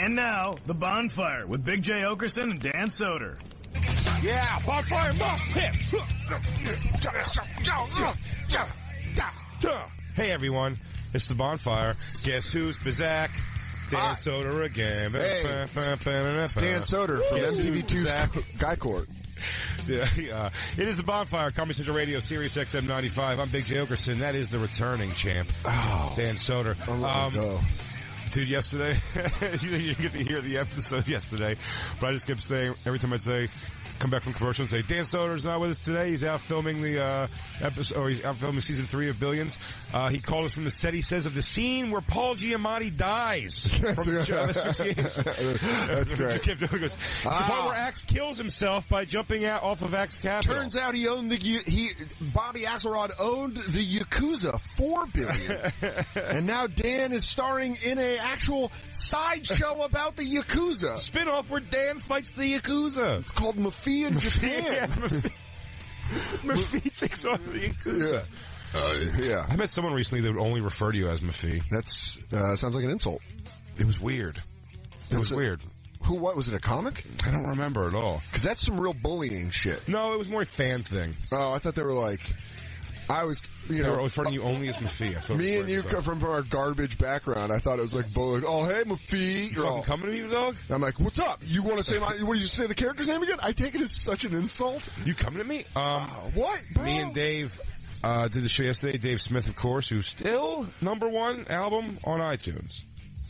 And now, The Bonfire with Big Jay Oakerson and Dan Soder. Yeah, bonfire must hit. Hey everyone, it's the bonfire. Guess who's Bazak? Dan Hi. Soder again. Hey, it's Dan Soder from MTV2's Guy Code. Yeah, uh, it is the bonfire, Comedy Central Radio, Sirius XM 95. I'm Big Jay Oakerson. That is the returning champ, Oh, Dan Soder. I'll let Um, go. Yesterday, you didn't get to hear the episode yesterday, but I just kept saying, every time I'd say, come back from commercial and say, Dan Soder's not with us today. He's out filming the, uh, episode, or he's out filming season three of Billions. Uh, he called us from the set. He says of the scene where Paul Giamatti dies from That's John great. Asphyxiation. That's great. Kept doing this. The Ah. part where Axe kills himself by jumping out off of Axe Capital. Turns out he owned the he Bobby Axelrod owned the Yakuza four billion, and now Dan is starring in a actual sideshow about the Yakuza. spin-off where Dan fights the Yakuza. It's called Mafia in Japan. Mafee takes on the Yakuza. yeah, uh, yeah. I met someone recently that would only refer to you as Mafee. That's uh, sounds like an insult. It was weird. It was a- weird. Who? What was it? A comic? I don't remember at all. Because that's some real bullying shit. No, it was more a fan thing. Oh, I thought they were like. I was, you They know, were always referring to you only as Mafee. I thought Me and you come from our garbage background. I thought it was like bullying. Oh, hey, Mafee. You You're fucking all, coming to me, dog? I'm like, what's up? You want to say my? What do you say the character's name again? I take it as such an insult. You coming to me? Um, Oh, what, bro? me and Dave uh, did the show yesterday. Dave Smith, of course, who's still number one album on iTunes.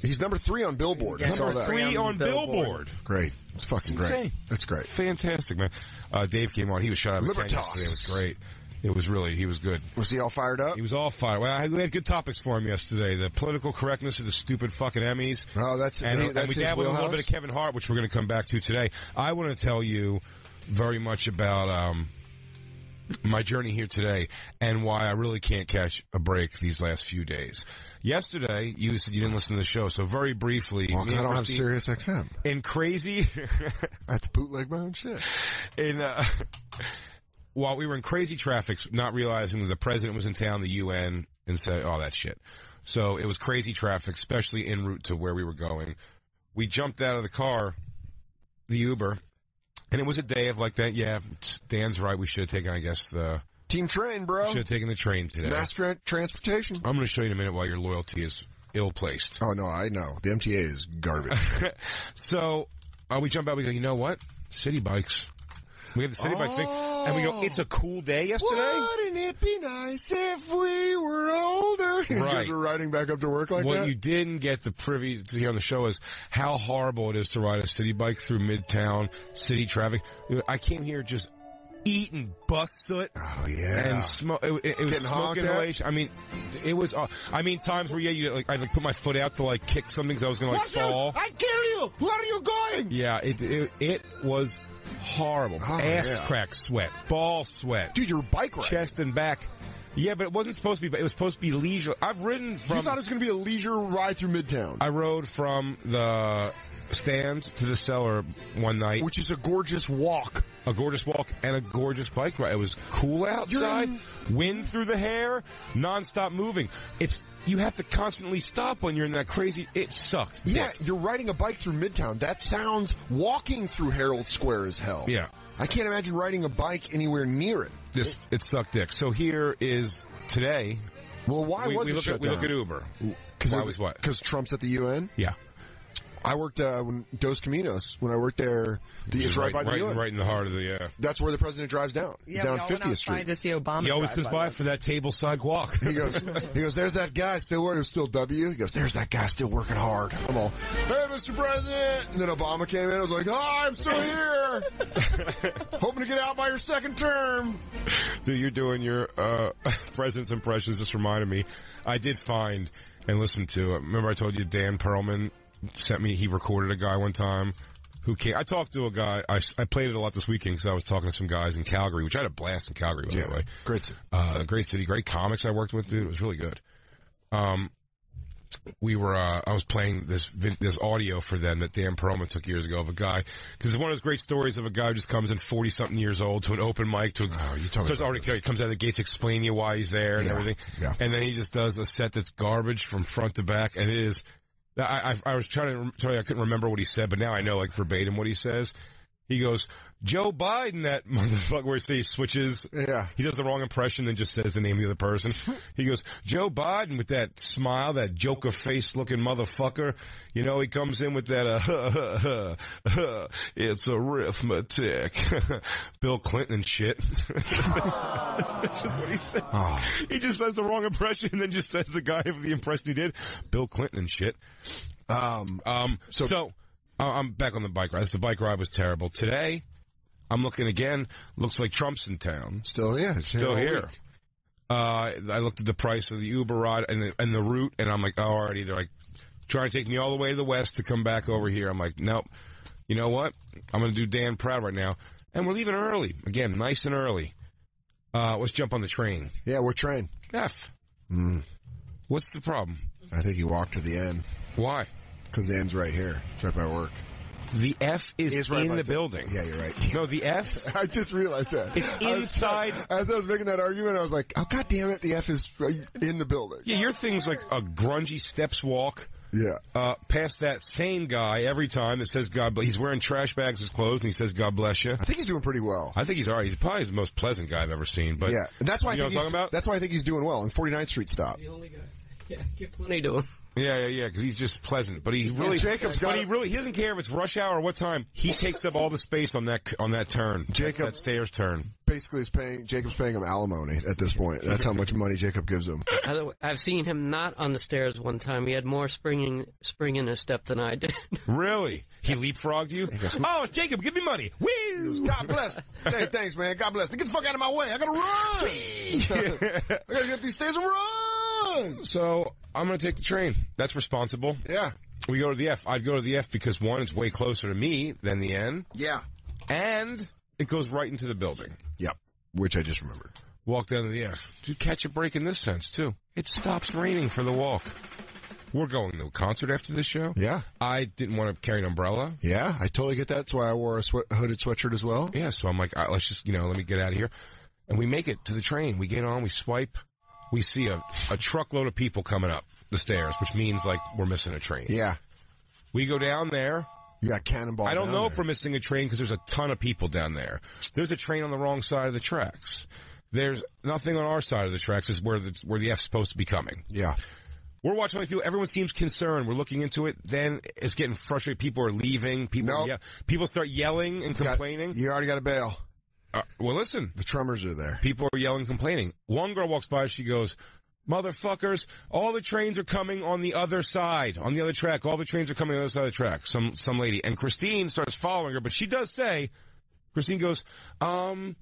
He's number three on Billboard. I Yeah, saw Number that. three on Billboard. Billboard. Great. It's fucking It's great. That's great. Fantastic, man. Uh, Dave came on. He was shot out of a pen Libertas. yesterday. It was great. It was really, he was good. Was he all fired up? He was all fired. Well, I- we had good topics for him yesterday. The political correctness of the stupid fucking Emmys. Oh, that's and, he- and we dabbled a little bit of Kevin Hart, which we're going to come back to today. I want to tell you very much about um, my journey here today and why I really can't catch a break these last few days. Yesterday, you said you didn't listen to the show, so very briefly, Well, I don't have Sirius XM. in crazy, I have to bootleg my own shit. in uh, while we were in crazy traffic, not realizing that the president was in town, the UN, and said all that shit. So it was crazy traffic, especially en route to where we were going. We jumped out of the car, the Uber, and it was a day of like that. Yeah, Dan's right. We should have taken, I guess, the Team Train, bro. should have taken the train today. Mass tra- transportation. I'm going to show you in a minute why your loyalty is ill placed. Oh no, I know. The MTA is garbage. So uh, we jump out. We go. You know what? City bikes. We have the city bike thing, and we go. It's a cool day yesterday. Wouldn't it be nice if we were older? You Right. guys are riding back up to work like what that? you didn't get the privy to hear on the show is how horrible it is to ride a city bike through midtown city traffic. I came here just eating bus soot oh yeah. and smoke. It, it, it was smoke inhalation. I mean, it was. Uh, I mean, times where yeah, you like I like put my foot out to like kick something because I was gonna like Watch you! fall. I kill you! Where are you going? Yeah, it it, it was horrible. Oh, Ass yeah. crack sweat, ball sweat, Dude, you're bike riding. chest and back. Yeah, but it wasn't supposed to be. It was supposed to be leisure. I've ridden from. you thought it was going to be a leisure ride through Midtown, I rode from the stand to the cellar one night. which is a gorgeous walk. A gorgeous walk and a gorgeous bike ride. It was cool outside, wind through the hair, non-stop moving. It's you have to constantly stop when you're in that crazy. It sucked. Yeah, dick. you're riding a bike through Midtown. That sounds walking through Herald Square as hell. Yeah. I can't imagine riding a bike anywhere near it. This it sucked dick. So here is today. Well, why we, was we it look shut at we look at Uber. Cause Why it- was what? Because Trump's at the UN. Yeah, I worked uh, when Dos Caminos when I worked there. The, it's Just right, by the right, UN. right in the heart of the. Yeah. That's where the president drives down. Yeah, down we all went 50th Street. to see Obama. He always drive goes by us. for that table side walk. He goes, he goes, there's that guy still working, still W. He goes, there's that guy still working hard. I'm all, hey, Mr. President. And then Obama came in. I was like, oh, I'm still here. Hoping to get out by your second term. Dude, you're doing your uh, president's impressions. Just reminded me. I did find and listen to. Remember, I told you Dan Perlman sent me. He recorded a guy one time who came. I talked to a guy. I, I played it a lot this weekend because I was talking to some guys in Calgary, which I had a blast in Calgary. By the way, Great. sir. uh, great city, great comics I worked with, dude. It was really good. Um, we were, uh, I was playing this, this audio for them that Dan Perlman took years ago of a guy, cause it's one of those great stories of a guy who just comes in 40 something years old to an open mic to, Oh, you me starts about already, he comes out of the gates explaining you why he's there and Yeah, everything. yeah. And then he just does a set that's garbage from front to back and it is, I, I, I was trying to tell you I couldn't remember what he said, but now I know like verbatim what he says. He goes, Joe Biden, that motherfucker where he switches. Yeah. He does the wrong impression, then just says the name of the other person. He goes, Joe Biden with that smile, that joker face looking motherfucker. You know, he comes in with that, uh, it's arithmetic. Bill Clinton and shit. That's what he said. Oh. He just says the wrong impression and then just says the guy of the impression he did. Bill Clinton and shit. Um, Um, so, uh, I'm back on the bike ride. The bike ride was terrible. Today, I'm looking again. Looks like Trump's in town. still, yeah, it's Still here. week. Uh, I looked at the price of the Uber ride and the, and the route, and I'm like, oh, already they're like trying to take me all the way to the west to come back over here. I'm like, nope. You know what? I'm going to do Dan proud right now, and we're leaving early again, nice and early. Uh, let's jump on the train. Yeah, we're trained. F. Mm, What's the problem? I think you walked to the end Why? because the end's right here. It's right by work. The F is It's right in the building. Yeah, you're right. No, the F. I just realized that. It's I was- inside- as I was making that argument, I was like, "Oh God damn it! The F is right in the building." Yeah, your thing's like a grungy steps walk. Yeah. uh, past that same guy every time that says God bless. He's wearing trash bags as clothes and he says God bless you. I think he's doing pretty well. I think he's alright. He's probably the most pleasant guy I've ever seen. But yeah, and that's why you I know think what I'm he's, talking about. That's why I think he's doing well in 49th Street stop. The only guy. Yeah, get plenty to him. Yeah, yeah, yeah. Because he's just pleasant. But he really, Jacob's but got- he really, he doesn't care if it's rush hour or what time. He takes up all the space on that on that turn. Jacob- that, that stairs turn. Basically, is paying Jacob's paying him alimony at this point. That's how much money Jacob gives him. I- I've seen him not on the stairs one time. He had more springing spring in his step than I did. Really? He leapfrogged you? Oh, Jacob, give me money. Woo! God bless. Hey, thanks, man. God bless. Get the fuck out of my way. I gotta run. I gotta get up these stairs and run. So I'm gonna take the train. That's responsible. Yeah. We go to the F. I'd go to the F because one, it's way closer to me than the N. Yeah. and it goes right into the building. Yep. Which I just remembered. Walk down to the F. Dude, catch a break in this sense too. It stops raining for the walk. We're going to a concert after the show. Yeah. I didn't want to carry an umbrella. Yeah. I totally get that. That's why I wore a sweat, hooded sweatshirt as well. Yeah, so I'm like, right, let's just, you know, let me get out of here. And we make it to the train. We get on, we swipe. We see a, a truckload of people coming up the stairs, which means like we're missing a train. Yeah. We go down there. You got cannonball. I don't know there. if we're missing a train because there's a ton of people down there. There's a train on the wrong side of the tracks. There's nothing on our side of the tracks is where the where the F's supposed to be coming. Yeah. We're watching like people. Everyone seems concerned. We're looking into it. Then it's getting frustrated. People are leaving. People, Nope. yeah, people start yelling and Got- complaining. you already got a bail. Uh, well, listen, The tremors are there. people are yelling, complaining. One girl walks by. She goes, "Motherfuckers! All the trains are coming on the other side, on the other track. All the trains are coming on the other side of the track." Some some lady and Christine starts following her, but she does say, Christine goes, um,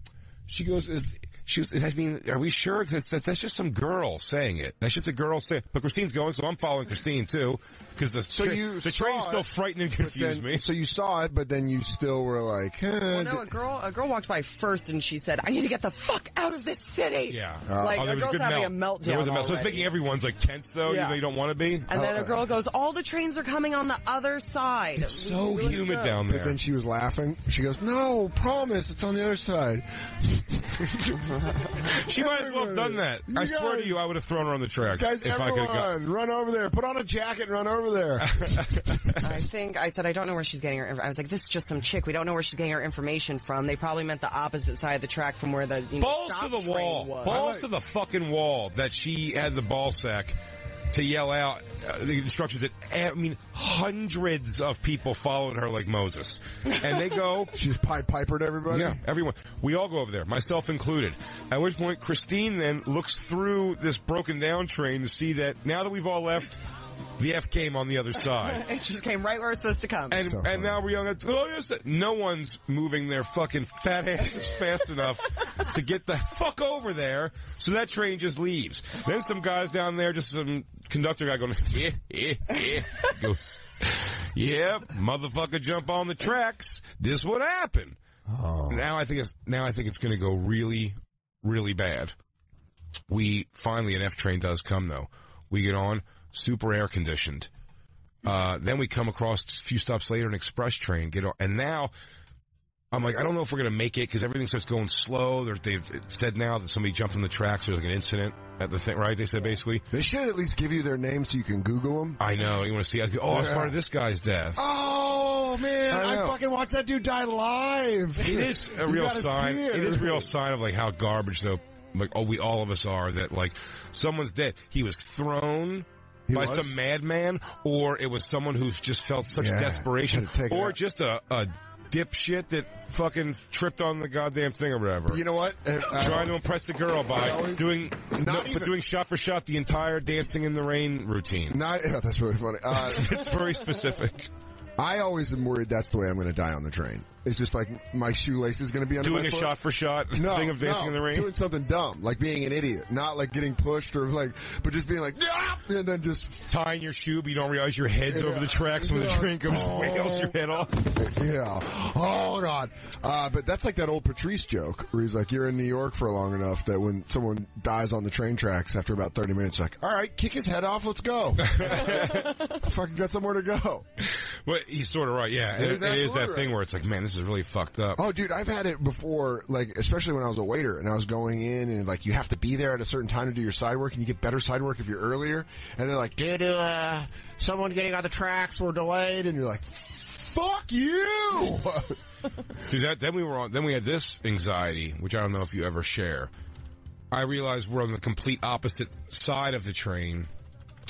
she goes, is, she was, I mean, are we sure? Because that's, that's just some girl saying it. That's just a girl saying. But Christine's going, so I'm following Christine too. Because the So tra- you the saw train's it, still frightening and But confused then- me. So you saw it, but then you still were like, eh, Well, no, d- a girl, a girl walked by first and she said, "I need to get the fuck out of this city." Yeah. Like Oh, there a was girl's good having melt. a meltdown. There was a melt. So it's making everyone's like tense though, even Yeah. though you don't want to be. And then a girl goes, "All the trains are coming on the other side." It's so Really humid good. down there. but then she was laughing. She goes, no, promise, it's on the other side. She might as well have done that. I You swear to you, I would have thrown her on the tracks Guys, if I could have everyone, run over there. Put on a jacket and run over there. I think I said I don't know where she's getting her. I was like, "This is just some chick. We don't know where she's getting her information from." They probably meant the opposite side of the track from where the you know, Balls stop to the train wall. Was. Balls to the fucking wall that she had the ball sack to yell out uh, the instructions that, I mean, hundreds of people followed her like Moses. And they go, She's Pied Pipered everybody. Yeah, everyone. We all go over there, myself included. At which point, Christine then looks through this broken down train to see that now that we've all left, the F came on the other side. It just came right where it's supposed to come. And, So and now we're young. Oh, yes, no one's moving their fucking fat asses fast enough to get the fuck over there. So that train just leaves. Then some guys down there, just some conductor guy going, yeah, yeah, yeah. Goes, yeah, motherfucker jump on the tracks. This would happen. Oh. Now I think it's, now I think it's going to go really, really bad. We finally, an F train does come though. We get on, super air conditioned. Uh, then we come across a few stops later an express train, get on, and now I'm like, I don't know if we're gonna make it because everything starts going slow. They're, they've said now that somebody jumped on the tracks. There's like an incident at the thing, right? They said basically. They should at least give you their name so you can Google them. I know. You want to see? Oh, it's part of this guy's death. Oh man, I I, fucking watched that dude die live. It is a real sign. see It is a real sign of like how garbage though. Like oh, we all of us are that like someone's dead. He was thrown. He by was? some madman, or it was someone who just felt such Yeah, desperation, to take or just a, a dipshit that fucking tripped on the goddamn thing or whatever. You know what? Uh, uh, Trying to impress the girl by always- doing, Not no, even- but doing shot for shot the entire dancing in the rain routine. not, yeah, that's really funny. Uh, It's very specific. I always am worried that's the way I'm going to die on the train. It's just like my shoelace is going to be under Doing a foot. shot for shot no, thing of dancing no, in the rain. doing something dumb, like being an idiot, not like getting pushed or like, but just being like, "Ah!" and then just, tying your shoe, but you don't realize your head's over the tracks when the train comes, Oh. wails your head off. yeah. Oh god. Uh, but that's like that old Patrice joke where he's like, you're in New York for long enough that when someone dies on the train tracks after about 30 minutes, like, all right, kick his head off, let's go. Fucking got somewhere to go. Well, he's sort of right, yeah. It, it is absolutely that right. thing where it's like, man, this is really fucked up. Oh, dude, I've had it before, like, especially when I was a waiter and I was going in and like, you have to be there at a certain time to do your side work and you get better side work if you're earlier. And they're like, dude, uh, someone getting on the tracks were delayed. And you're like, fuck you! Dude, that, then we were on, then we had this anxiety, which I don't know if you ever share. I realized we're on the complete opposite side of the train,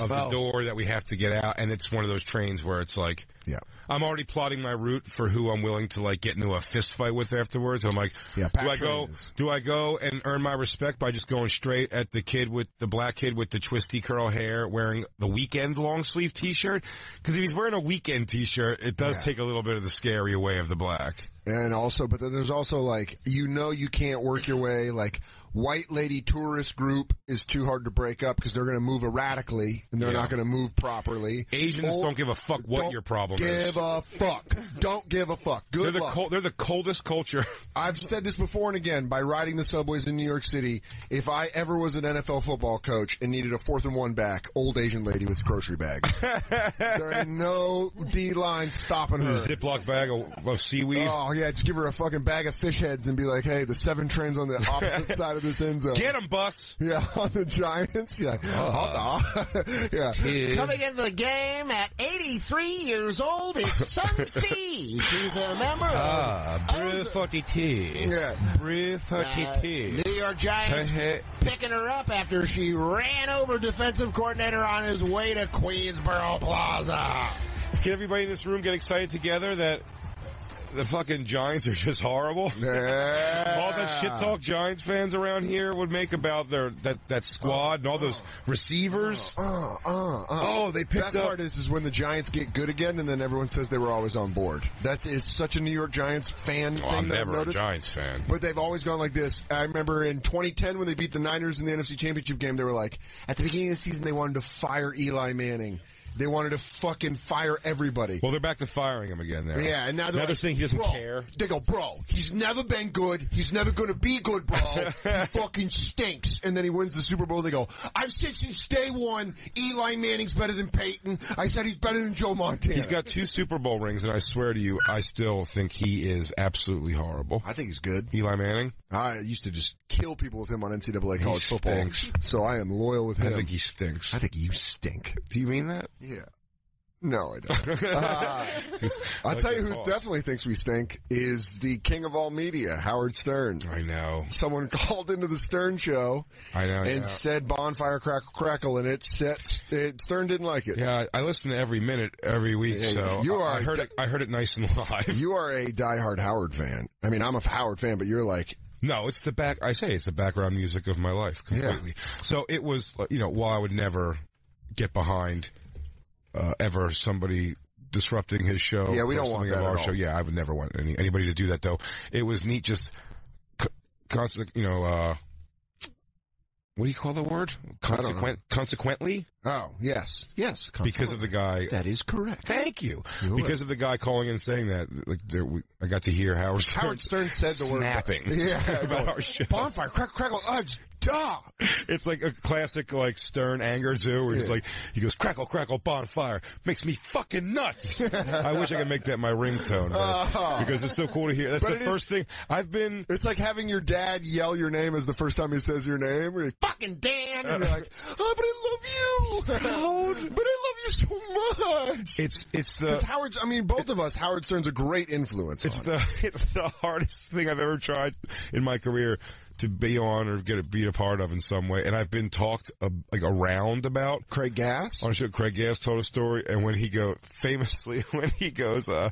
of Oh. the door that we have to get out, and it's one of those trains where it's like, yeah. I'm already plotting my route for who I'm willing to like get into a fist fight with afterwards. I'm like, Yeah, do I go? Do I go and earn my respect by just going straight at the kid with the black kid with the twisty curl hair wearing the weekend long sleeve T-shirt? Because if he's wearing a weekend T-shirt, it does Yeah. take a little bit of the scary away of the black. And also, but then there's also like, you know you can't work your way, like, white lady tourist group is too hard to break up because they're going to move erratically and they're Yeah. not going to move properly. Asians Or- don't give a fuck what your problem give is. Give a fuck. Don't give a fuck. Good They're the luck. cold, they're the coldest culture. I've said this before and again by riding the subways in New York City. If I ever was an NFL football coach and needed a fourth and one back, old Asian lady with grocery bag. there ain't no D line stopping her. Ziploc bag of, of seaweed. Oh yeah, just give her a fucking bag of fish heads and be like, "Hey, the seven trains on the opposite side of this end zone." Get him, bus. Yeah, on the Giants. Yeah, yeah. Coming into the game at 83 years old, it's Son Steve. He's a member of Ah, Brew 42. Yeah. Brew 42. New York Giants picking her up after she ran over defensive coordinator on his way to Queensboro Plaza. Can everybody in this room get excited together that the fucking Giants are just horrible? Yeah. All that shit talk Giants fans around here would make about their that, that squad and all those receivers. Uh, uh, uh. Oh, they picked Best up- part is, is when the Giants get good again, and then everyone says they were always on board. That is such a New York Giants fan Oh, thing. I'm that never a. Giants fan. But they've always gone like this. I remember in 2010 when they beat the Niners in the NFC Championship game, they were like, at the beginning of the season, they wanted to fire Eli Manning. They wanted to fucking fire everybody. Well, they're back to firing him again now. Yeah, and now they're, now like, they're saying he doesn't bro, care. They go, bro, he's never been good. He's never going to be good, bro. he fucking stinks. And then he wins the Super Bowl. They go, I've said since day one, Eli Manning's better than Peyton. I said he's better than Joe Montana. He's got two Super Bowl rings, and I swear to you, I still think he is absolutely horrible. I think he's good. Eli Manning. I used to just kill people with him on NCAA college football. stinks. So I am loyal with him. I think he stinks. I think you stink. Do you mean that? Yeah. No, I don't. Uh, I'll tell you who definitely thinks we stink is the king of all media, Howard Stern. I know. Someone called into the Stern show I know. and yeah. said bonfire crackle crackle and it set, it, Stern didn't like it. Yeah, I I listen to every minute, every week. Yeah, so you are I heard de- it. I heard it nice and live. You are a diehard Howard fan. I mean, I'm a Howard fan, but you're like, No, it's the back. I say it's the background music of my life completely. So it was, you know, while I would never get behind uh, ever somebody disrupting his show. Yeah, we don't want that our at all. show. Yeah, I would never want any, anybody to do that though. It was neat, just c- constant, you know. uh what do you call the word? I don't know. Consequent, consequently, oh, yes, yes. because of the guy That is correct. Thank you. You're because of the guy calling and saying that, like, there, we, I got to hear Howard Stern, Howard Stern said the word snapping Yeah, about our show. bonfire crackle crackle. Uh, duh. It's like a classic, like stern anger too, where he's Yeah. like, he goes, crackle, crackle, bonfire, makes me fucking nuts. I wish I could make that my ringtone, but- oh. because it's so cool to hear. That's the it is- first thing I've been. It's like having your dad yell your name as the first time he says your name. You're like, fucking Dan. And you're like, oh, but I love you. but I love you so much. It's it's the Howard, I mean, both of us, Howard Stern's a great influence. It's on the it's the hardest thing I've ever tried in my career to be on or get a, be a part of in some way, and I've been talked uh, like around about. Craig Gass. On a show, Craig Gass told a story, and when he go famously when he goes, uh,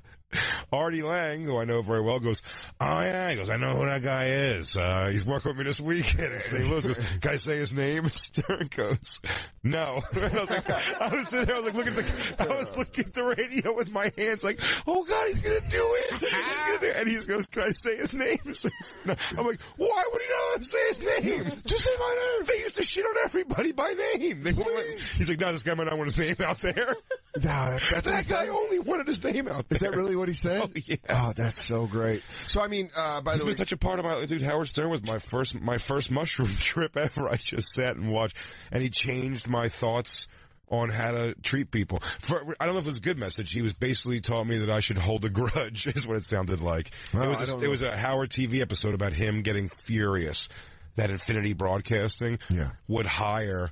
Artie Lange, who I know very well, goes, "Oh yeah," he goes, "I know who that guy is. Uh, he's working with me this weekend in St. Louis." Goes, Can I say his name? Stern goes, "No." And I was like, I was sitting there, I was like, looking at the, I was looking at the radio with my hands, like, "Oh God, he's gonna do it!" He's gonna do it. And he goes, "Can I say his name?" So he's- no. I'm like, "Why would he not say his name? Just say my name." They used to shit on everybody by name. They won't let- he's like, "No, this guy might not want his name out there." No, that, that's what he That guy only wanted his name out there. Is that really what he said? Oh, yeah. Oh, that's so great. So, I mean, uh, by He's the way, such a part of my dude. Howard Stern was my first my first mushroom trip ever. I just sat and watched, and he changed my thoughts on how to treat people. For, I don't know if it was a good message. He was basically taught me that I should hold a grudge. Is what it sounded like. Well, it was don't a, it was a Howard TV episode about him getting furious that Infinity Broadcasting Yeah. would hire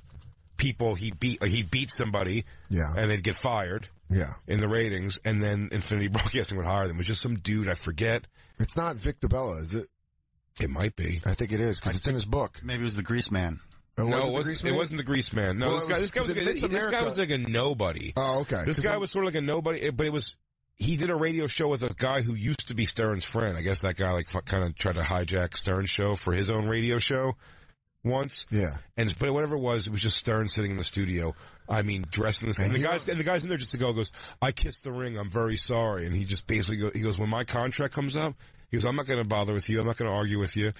people he beat. Like he'd beat somebody, Yeah. and they'd get fired yeah, in the ratings, and then Infinity Broadcasting would hire them. It was just some dude I forget. it's not Vic DeBella, is it? It might be. I think it is because it's in his book. Maybe it was the Grease Man. Oh, no, was it the wasn't. It wasn't the Grease Man. No, Well, this guy. was- This guy was. was it Like, a- this guy was like a nobody. Oh, okay. This guy I'm- was sort of like a nobody, eh, but it was. He did a radio show with a guy who used to be Stern's friend. I guess that guy like kind of tried to hijack Stern's show for his own radio show once. Yeah. And but whatever it was, it was just Stern sitting in the studio. I mean, dressed in this. And, And the guys and the guys in there just to go goes, "I kissed the ring. I'm very sorry." And he just basically go, he goes, "When my contract comes up, he goes, I'm not going to bother with you. I'm not going to argue with you."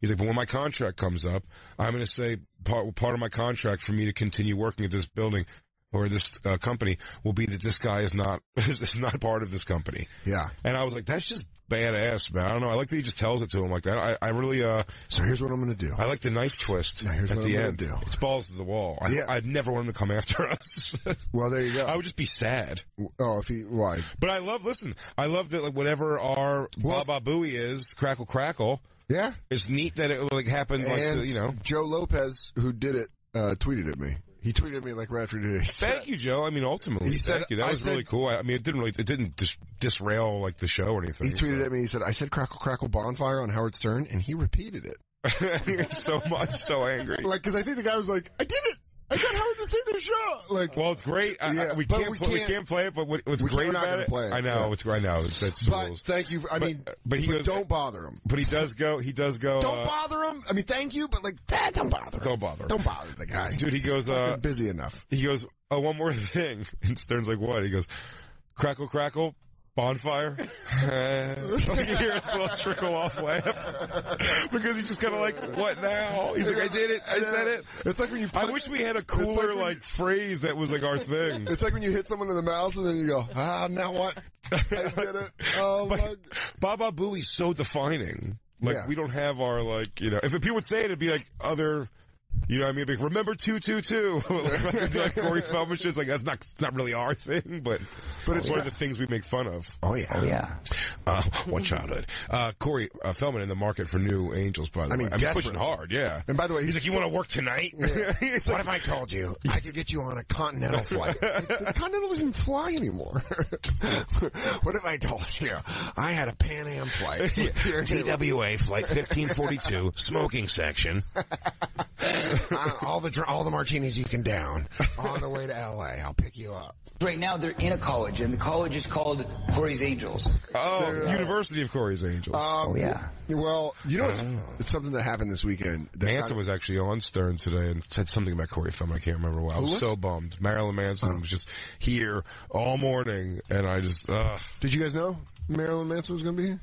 He's like, "But when my contract comes up, I'm going to say part part of my contract for me to continue working at this building." Or this uh, company will be that this guy is not is not part of this company. Yeah. And I was like, that's just badass, man. I don't know. I like that he just tells it to him like that. I, I really, uh, So here's what I'm going to do. I like the knife twist Now, at the end. It's balls to the wall. I, Yeah. I'd never want him to come after us. Well, there you go. I would just be sad. oh, if he why? But I love, listen, I love that like whatever our Well- Baba Booey is, Crackle Crackle, Yeah. it's neat that it like happened like, and to, you know. Joe Lopez, who did it, uh, tweeted at me. He tweeted me like right after today. Thank you, Joe. I mean, ultimately, He said- thank you. That I was said- really cool. I, I mean, it didn't really, it didn't dis- disrail like the show or anything. He tweeted at me. He said, "I said crackle crackle bonfire on Howard Stern," and he repeated it. So much, so angry. Like, because I think the guy was like, "I did it. I got Howard to say the show." Like, Well, it's great. I, Yeah, I, we, but can't, we can't- can't play it, but what, what's We great we're not about it, play it, I know yeah. it's I know it's that's the but rules. thank you. I mean, but he goes- don't bother him. But he does go. He does go. Don't uh, bother him. I mean, thank you, but like, Dad, don't bother. Him. Don't bother. Don't bother the guy. Dude, he goes. Uh, busy enough. he goes. Oh, one more thing. And Stern's like, what? He goes, crackle, crackle, bonfire. you hear his little trickle off laugh because he's just kind of like, what now? He's like, I did it. I said it. It's like when you. I wish we had a It's like cooler like you- phrase that was like our thing. It's like when you hit someone in the mouth and then you go, ah, now what? I did it. Oh my. But Baba Booey's so defining. Like Yeah. we don't have our like you know if people would say it, it'd be like other. You know what I mean? Like, remember two two two, like, like Corey Feldman shit. It's like that's not it's not really our thing, but but it's one of the things we make fun of. Oh yeah. Oh Yeah. Uh, one childhood. Uh, Corey uh, Feldman in the market for new angels. By the I mean, way, I mean pushing hard. Yeah. And by the way, he's like, "You want to work tonight?" He's like, What if I told you I could get you on a continental flight? the continental doesn't fly anymore. what if I told you I had a Pan Am flight? TWA flight fifteen forty two smoking section. Uh, all the all the martinis you can down on the way to L.A. I'll pick you up. Right now, they're in a college, and the college is called Corey's Angels. Oh, University of Corey's Angels. Um, Oh, yeah. Well, you know, it's, it's something that happened this weekend. that Manson kind was actually on Stern today and said something about Corey Feldman. I can't remember what. I was was? so bummed. Marilyn Manson was just here all morning, and I just. Uh. Did you guys know Marilyn Manson was going to be here?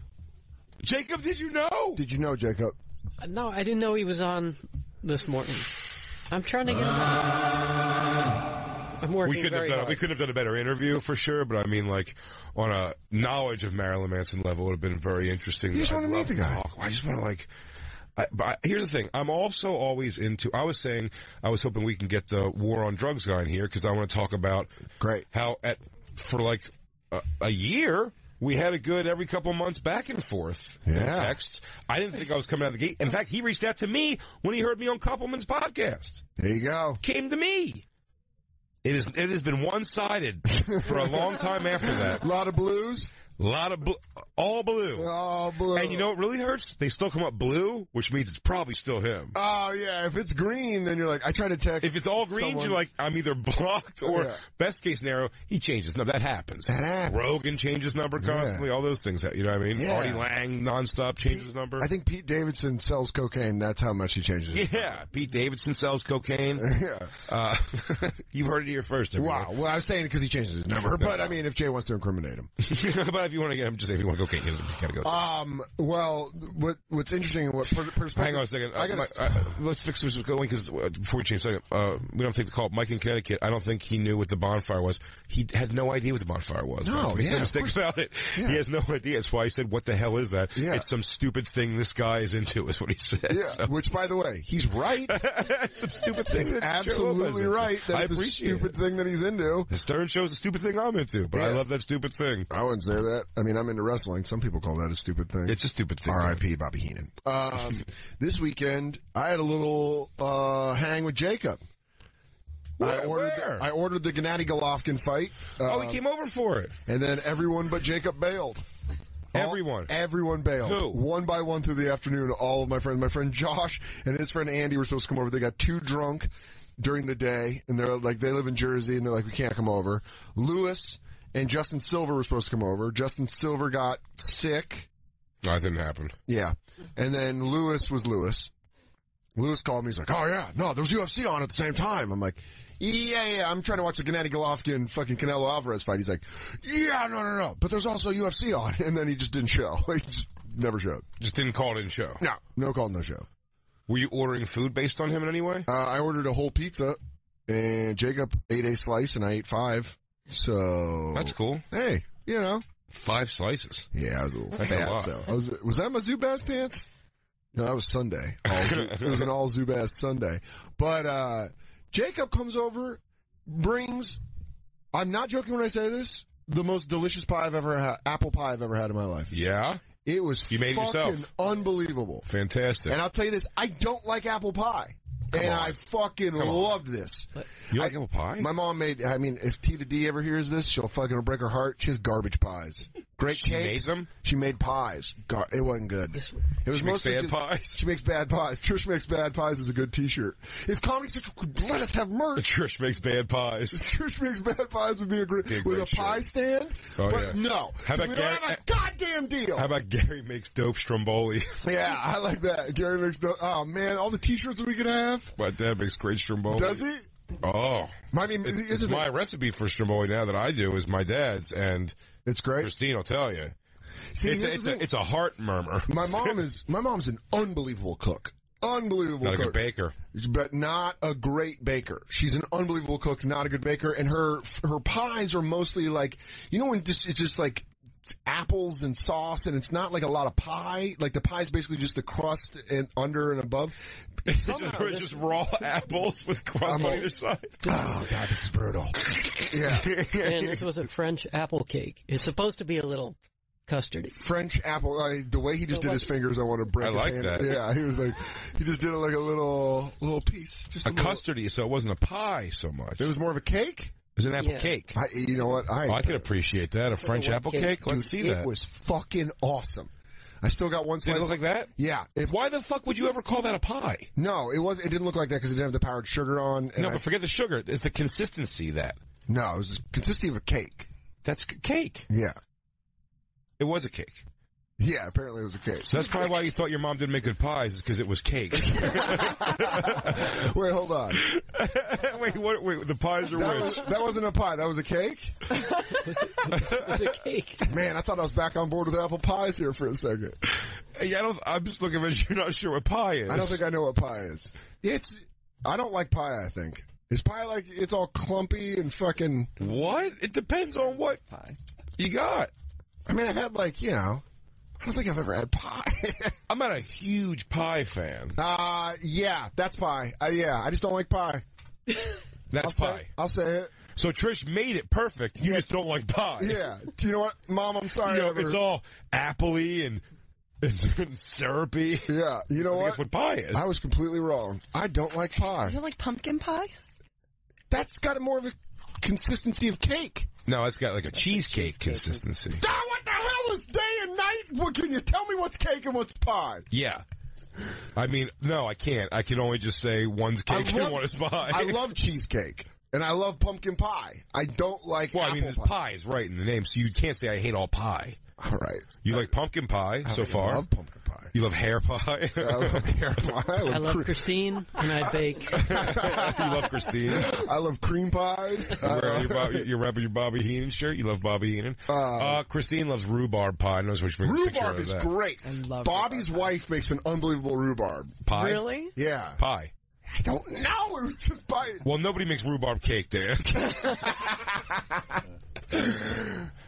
Jacob, did you know? Did you know, Jacob? No, I didn't know he was on this morning. I'm trying to get him on. I'm working we couldn't very have done. hard. We couldn't have done a better interview for sure. But I mean, like on a knowledge of Marilyn Manson level, it would have been very interesting. You just I'd wanna meet the guy. Talk. I just want to like. I, but I, here's the thing. I'm also always into. I was saying I was hoping we can get the war on drugs guy in here because I want to talk about Great. how at for like a, a year we had a good every couple months back and forth Yeah. texts. I didn't think I was coming out of the gate. In fact, he reached out to me when he heard me on Koppelman's podcast. There you go. Came to me. It is. It has been one sided for a long time after that. A lot of blues. A lot of bl- all blue. Oh, blue. And you know what really hurts? They still come up blue, which means it's probably still him. Oh yeah, if it's green, then you're like, I try to text. If it's all green, someone- you're like, I'm either blocked or Yeah. best case scenario, he changes number. That happens. That happens. Rogan changes number constantly. All those things. You know what I mean? Yeah. Artie Lange nonstop changes number. I think Pete Davidson sells cocaine. That's how much he changes. his yeah. Pete Davidson sells cocaine. Yeah. Uh, you heard it here first. everyone. Wow. Well, I was saying because he changes his number, but I mean, if Jay wants to incriminate him. but if you want to get him, just say if you want cocaine, you gotta go. Um. Well, what what's interesting? What perspective? Hang on a second. I Uh, my- uh, let's fix this going because uh, before we change second, uh, we don't take the call. Mike in Connecticut, I don't think he knew what the bonfire was. He had no idea what the bonfire was. No, Make yeah, no mistake about it. Yeah. He has no idea. That's why he said, "What the hell is that?" Yeah. It's some stupid thing this guy is into. Is what he said. yeah. So- Which, by the way, he's right. it's some stupid thing. He's that Joe Lopez absolutely right. That I it's a stupid it. thing that he's into. The Stern show is a stupid thing I'm into, but I love that stupid thing. I wouldn't say that. I mean, I'm into wrestling. Some people call that a stupid thing. It's a stupid thing. R.I.P. Bobby Heenan. Um, this weekend, I had a little uh, hang with Jacob. I Where- ordered. where? I ordered the Gennady Golovkin fight, Oh, he came over for it. and then everyone but Jacob bailed. All- Everyone. everyone bailed. Who? One by one through the afternoon. All of my friends, my friend Josh and his friend Andy were supposed to come over. They got too drunk during the day, and they're like, they live in Jersey, and they're like, we can't come over. Lewis and Justin Silver was supposed to come over. Justin Silver got sick. That didn't happen. Yeah. And then Lewis was Lewis. Lewis called me. He's like, oh yeah, no, there was UFC on at the same time. I'm like, yeah, yeah, I'm trying to watch the Gennady Golovkin fucking Canelo Alvarez fight. He's like, yeah, no, no, no, but there's also UFC on. And then he just didn't show. He just never showed. Just didn't call it in show. No, no call, no show. Were you ordering food based on him in any way? Uh, I ordered a whole pizza and Jacob ate a slice and I ate five. So That's cool. Hey, you know, Five slices. yeah, I was a little That's a fat. lot. So I was, was that my Zubaz pants? No, that was Sunday. All, it was an all Zubaz Sunday. But, uh, Jacob comes over, brings, I'm not joking when I say this, the most delicious pie I've ever had, apple pie I've ever had in my life. Yeah? It was You made it fucking yourself. unbelievable. Fantastic. And I'll tell you this, I don't like apple pie. And on. I fucking Come on. loved this. you like apple pie? My mom made, I mean, if T to D ever hears this, she'll fucking break her heart. She has garbage pies. Great She made cakes. them? She made pies. Gar- it wasn't good. It was She makes mostly bad just- pies? She makes bad pies. Trish makes bad pies is a good t-shirt. If Comedy Central could let us have merch, Trish makes bad pies. Trish makes bad pies would be a great, Be a with great a pie stand. Oh, but yeah. no. How about we Gary- don't have a goddamn deal. How about Gary makes dope stromboli? yeah, I like that. Gary makes dope. oh man, all the t-shirts that we could have. My dad makes great stromboli. Does he? Oh. I mean, It's, it's my recipe for stromboli now that I do is my dad's, and It's great. Christine will tell you. See, It's, a, it's, a, it's a heart murmur. My mom is my mom's an unbelievable cook. Unbelievable Not a cook. good baker. But not a great baker. She's an unbelievable cook, not a good baker, and her her pies are mostly like you know when just it's just like apples and sauce and it's not like a lot of pie. Like the pie is basically just the crust and under and above. It's Somehow just, it's just raw apples with crust I'm on a- either side. oh god, this is brutal. yeah. And this was a French apple cake. It's supposed to be a little custardy. French apple. I, the way he just did his fingers, I want to break I his like hand. that. Yeah, he was like, he just did it like a little little piece. Just a, A little- custardy, so it wasn't a pie so much. It was more of a cake. It was an apple Yeah. cake. I, you know what? I Oh, I can appreciate that. A French apple cake. cake? Let's Dude, see It was fucking awesome. I still got one Did slice. it look like that? Yeah. If, Why the fuck would you ever call that a pie? no, it was. It didn't look like that because it didn't have the powdered sugar on. And No, I- but forget the sugar. It's the consistency that. no, it was consisting of a cake. That's c- cake. Yeah. It was a cake. Yeah. Apparently, it was a cake. So that's probably why you thought your mom didn't make good pies, is because it was cake. Wait, hold on. wait, what? Wait, the pies are That, which? was, that wasn't a pie. That was a cake. It was, it was a cake. Man, I thought I was back on board with apple pies here for a second. Hey, I don't. I'm just looking at you. You're not sure what pie is. I don't think I know what pie is. It's. I don't like pie. I think is pie like it's all clumpy and fucking. What? It depends on what Pie. you got. I mean, I've had like you know. I don't think I've ever had pie. I'm not a huge pie fan. uh, yeah, that's pie. Uh, yeah, I just don't like pie. I'll That's say, pie. I'll say it. So Trish made it perfect. You just don't like pie. Yeah. Do you know what, Mom? I'm sorry. You know, it's all appley and, and syrupy. yeah. You know That's what? what pie is. I was completely wrong. I don't like pie. You don't like pumpkin pie? That's got more of a consistency of cake. No, it's got like a cheesecake consistency. Ah, what the hell is day and night? What can you tell me what's cake and what's pie? Yeah. I mean, no, I can't. I can only just say one's cake love- and one is pie. I love cheesecake and I love pumpkin pie. I don't like Well, I mean, this pie is right in the name, so you can't say I hate all pie. All right. You like pumpkin pie so far. I love pumpkin pie. You love hair pie. I love hair pie. I love, I love cre- Christine, and I bake. you love Christine. I love cream pies. You're wearing your Bobby, you're wrapping your Bobby Heenan shirt. You love Bobby Heenan. Uh, Christine loves rhubarb pie. Knows which picture Rhubarb is that. great. I love Bobby's wife makes an unbelievable rhubarb. Pie. Really? Yeah. Pie. I don't know. It was just pie. Well, nobody makes rhubarb cake, Dan.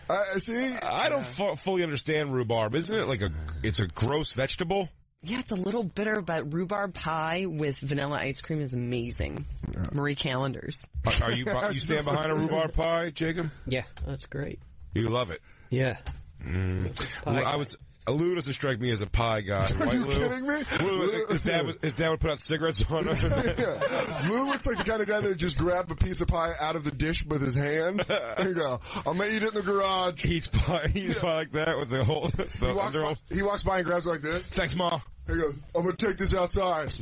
Uh, see? I don't fu- fully understand rhubarb. Isn't it like a? It's a gross vegetable. Yeah, it's a little bitter, but rhubarb pie with vanilla ice cream is amazing. Marie Callender's. Are, are you you stand behind a rhubarb pie, Jacob? Yeah, that's great. You love it. Yeah. Well, Pie I was. Lou doesn't strike me as a pie guy. White you Lou. kidding me? Lou, his dad would, his dad would put out cigarettes on him. Yeah. Lou looks like the kind of guy that just grabbed a piece of pie out of the dish with his hand. There you go. I'm gonna eat it in the garage. He eats pie. He eats pie like that with the whole. The He walks, under- by, he walks by and grabs it like this. Thanks, ma. He goes, I'm gonna take this outside.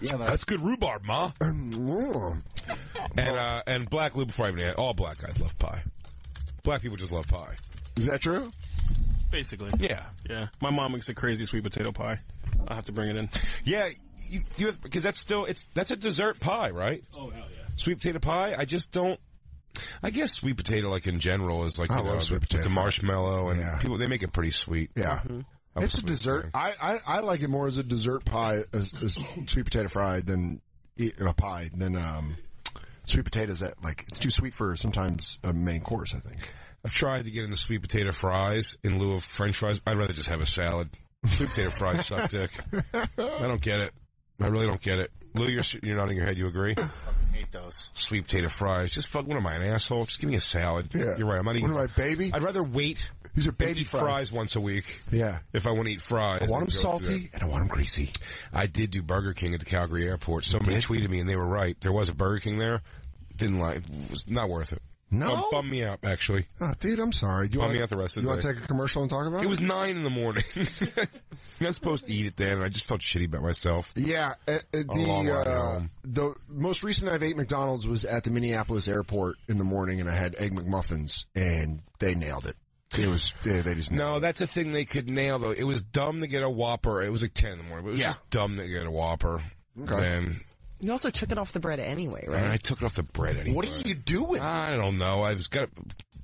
Yeah, That's good rhubarb, ma. And uh, and black Lou. Before I even all black guys love pie. Black people just love pie. Is that true? Basically. Yeah. Yeah. My mom makes a crazy sweet potato pie. I'll have to bring it in. Yeah, you, you have, because that's still it's that's a dessert pie, right? Oh, hell yeah. Sweet potato pie. I just don't. I guess sweet potato, like in general, is like I you know, sweet the, potato the pie. marshmallow and Yeah. people they make it pretty sweet. Yeah. I'm It's a sweet dessert. I, I, I like it more as a dessert pie, as, as sweet potato fried than eat a pie than um, sweet potatoes. That like it's too sweet for sometimes a main course. I think. I've tried to get into sweet potato fries in lieu of French fries. I'd rather just have a salad. Sweet potato fries suck dick. I don't get it. I really don't get it. Lou, you're you're nodding your head. You agree? hate those. Sweet potato fries. Just fuck. What am I, an asshole? Just give me a salad. Yeah. You're right. I'm not eating. What am I, baby? I'd rather wait. These are baby fries. fries once a week. Yeah. If I want to eat fries, I want them salty and I want them greasy. I did do Burger King at the Calgary airport. Somebody tweeted me and they were right. There was a Burger King there. Didn't like. Was not worth it. No? Bum, bummed me out actually. Oh, dude, I'm sorry. Do you Bum want me out the rest of the You want to take a commercial and talk about it? It was nine in the morning. You're not supposed to eat it then. and I just felt shitty about myself. Yeah, uh, uh, the uh, the most recent I've ate McDonald's was at the Minneapolis airport in the morning, and I had egg McMuffins, and they nailed it. It was they, they just nailed No, it. that's a thing they could nail though. It was dumb to get a Whopper. It was like ten in the morning, but it was Yeah. just dumb to get a Whopper. Okay. And, You also took it off the bread anyway, and right? I took it off the bread anyway. What are you doing? I don't know. I was got.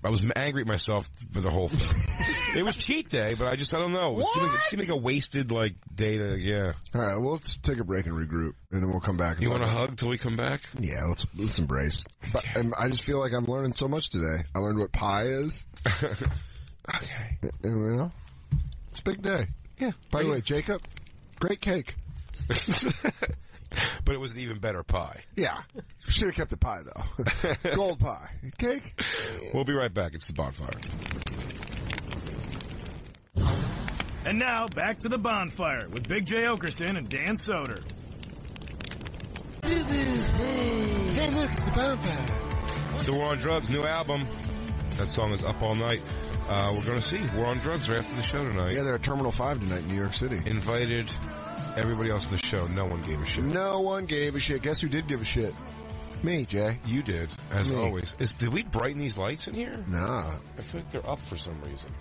I was angry at myself for the whole thing. it was cheat day, but I just I don't know. It seemed, like, it seemed like a wasted like day to yeah. All right, well, let's take a break and regroup, and then we'll come back. You want to hug till we come back? Yeah, let's let's embrace. But and I just feel like I'm learning so much today. I learned what pie is. Okay. and, you know, it's a big day. Yeah. By the way, Jacob, great cake. but it was an even better pie. Yeah, should have kept the pie though. Gold pie, cake. We'll be right back. It's the bonfire. And now, back to the bonfire with Big Jay Oakerson and Dan Soder. Hey, look, it's the bonfire. So War on Drugs. New album. That song is up all night. Uh, we're going to see. War on Drugs right after the show tonight. Yeah, they're at Terminal Five tonight in New York City. Invited everybody else in the show. No one gave a shit. No one gave a shit. Guess who did give a shit? Me, Jay. You did, as Me. always. Is, did we brighten these lights in here? Nah, I feel like they're up for some reason.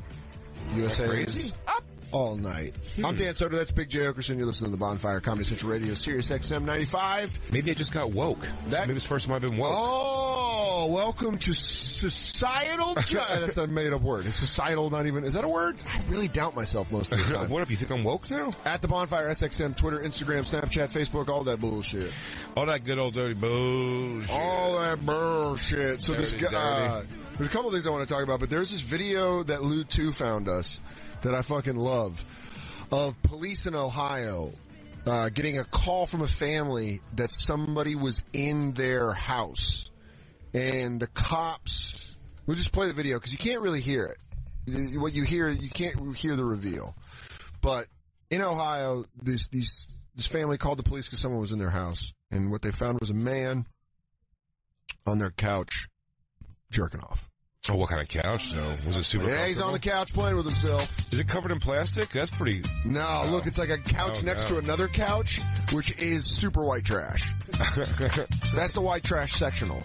USA is up all night. I'm Dan Soder. That's Big Jay Oakerson. You're listening to the Bonfire Comedy Central Radio, Sirius XM 95. Maybe I just got woke. That- Maybe it's the first time I've been woke. Oh, welcome to societal. ju- That's a made up word. It's societal, not even. Is that a word? I really doubt myself most of the time. what up? You think I'm woke now? At the Bonfire, SXM, Twitter, Instagram, Snapchat, Facebook, all that bullshit. All that good old dirty bullshit. All that bullshit. So this guy, uh, There's a couple things I want to talk about, but there's this video that Lou 2 found us that I fucking love of police in Ohio uh, getting a call from a family that somebody was in their house. And the cops, we'll just play the video because you can't really hear it. What you hear, you can't hear the reveal. But in Ohio, this, these, this family called the police because someone was in their house. And what they found was a man on their couch jerking off. Oh, what kind of couch No, Was it super? Yeah, he's on the couch playing with himself. Is it covered in plastic? That's pretty. No, look, it's like a couch Oh, next no. to another couch, which is super white trash. That's the white trash sectional.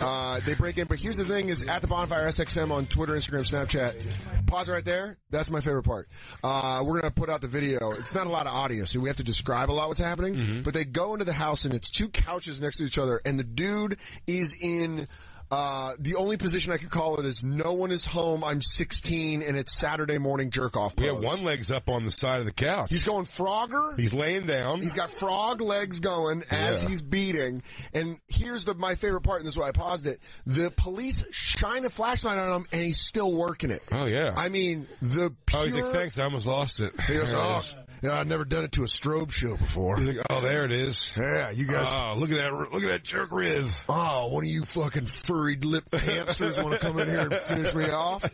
Uh, they break in, but here's the thing is at the bonfire SXM on Twitter, Instagram, Snapchat. Pause right there. That's my favorite part. Uh, we're gonna put out the video. It's not a lot of audio, so we have to describe a lot what's happening. But they go into the house and it's two couches next to each other and the dude is in uh, the only position I could call it is no one is home. I'm 16 and it's Saturday morning jerk off. Yeah, one leg's up on the side of the couch. He's going Frogger. He's laying down. He's got frog legs going as Yeah. he's beating. And here's the my favorite part, and this is why I paused it. The police shine a flashlight on him, and he's still working it. oh yeah. I mean, the pure. oh, he's like, thanks. I almost lost it. He goes, oh, is. Yeah, I've never done it to a strobe show before. Like, oh, there it is. Yeah, you guys. Oh, look at that! Look at that jerk rib. Oh, one of you fucking furry lipped hamsters want to come in here and finish me off?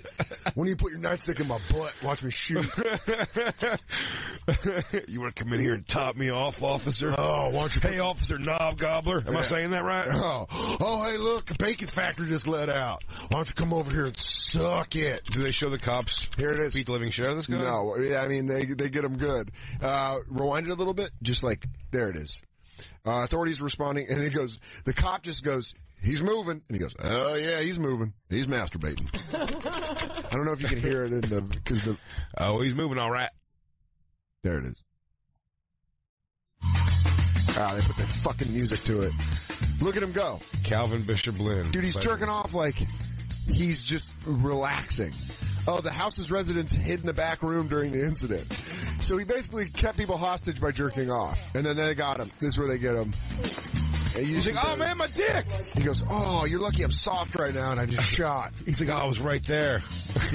When do you put your nightstick in my butt? Watch me shoot. you want to come in here and top me off, officer? Oh, why don't you? Hey, officer knob gobbler. Am I saying that right? Oh, oh, hey, look, a bacon factory just let out. Why don't you come over here and suck it? Do they show the cops Here it is. beat the living shit out of this guy? No, yeah, I mean they they get them good. Uh, rewind it a little bit, just like there it is. Uh, authorities responding, and he goes. The cop just goes. He's moving, and he goes. Oh yeah, he's moving. He's masturbating. I don't know if you can hear it in the because the Oh, he's moving all right. there it is. Ah, they put that fucking music to it. Look at him go. Calvin Bishop Lynn. Dude, he's jerking off like he's just relaxing. Oh, the house's residents hid in the back room during the incident. So he basically kept people hostage by jerking off. And then they got him. This is where they get him. He's like, oh, oh man, my dick. He goes, oh, you're lucky I'm soft right now and I just shot. He's like, oh, I was right there.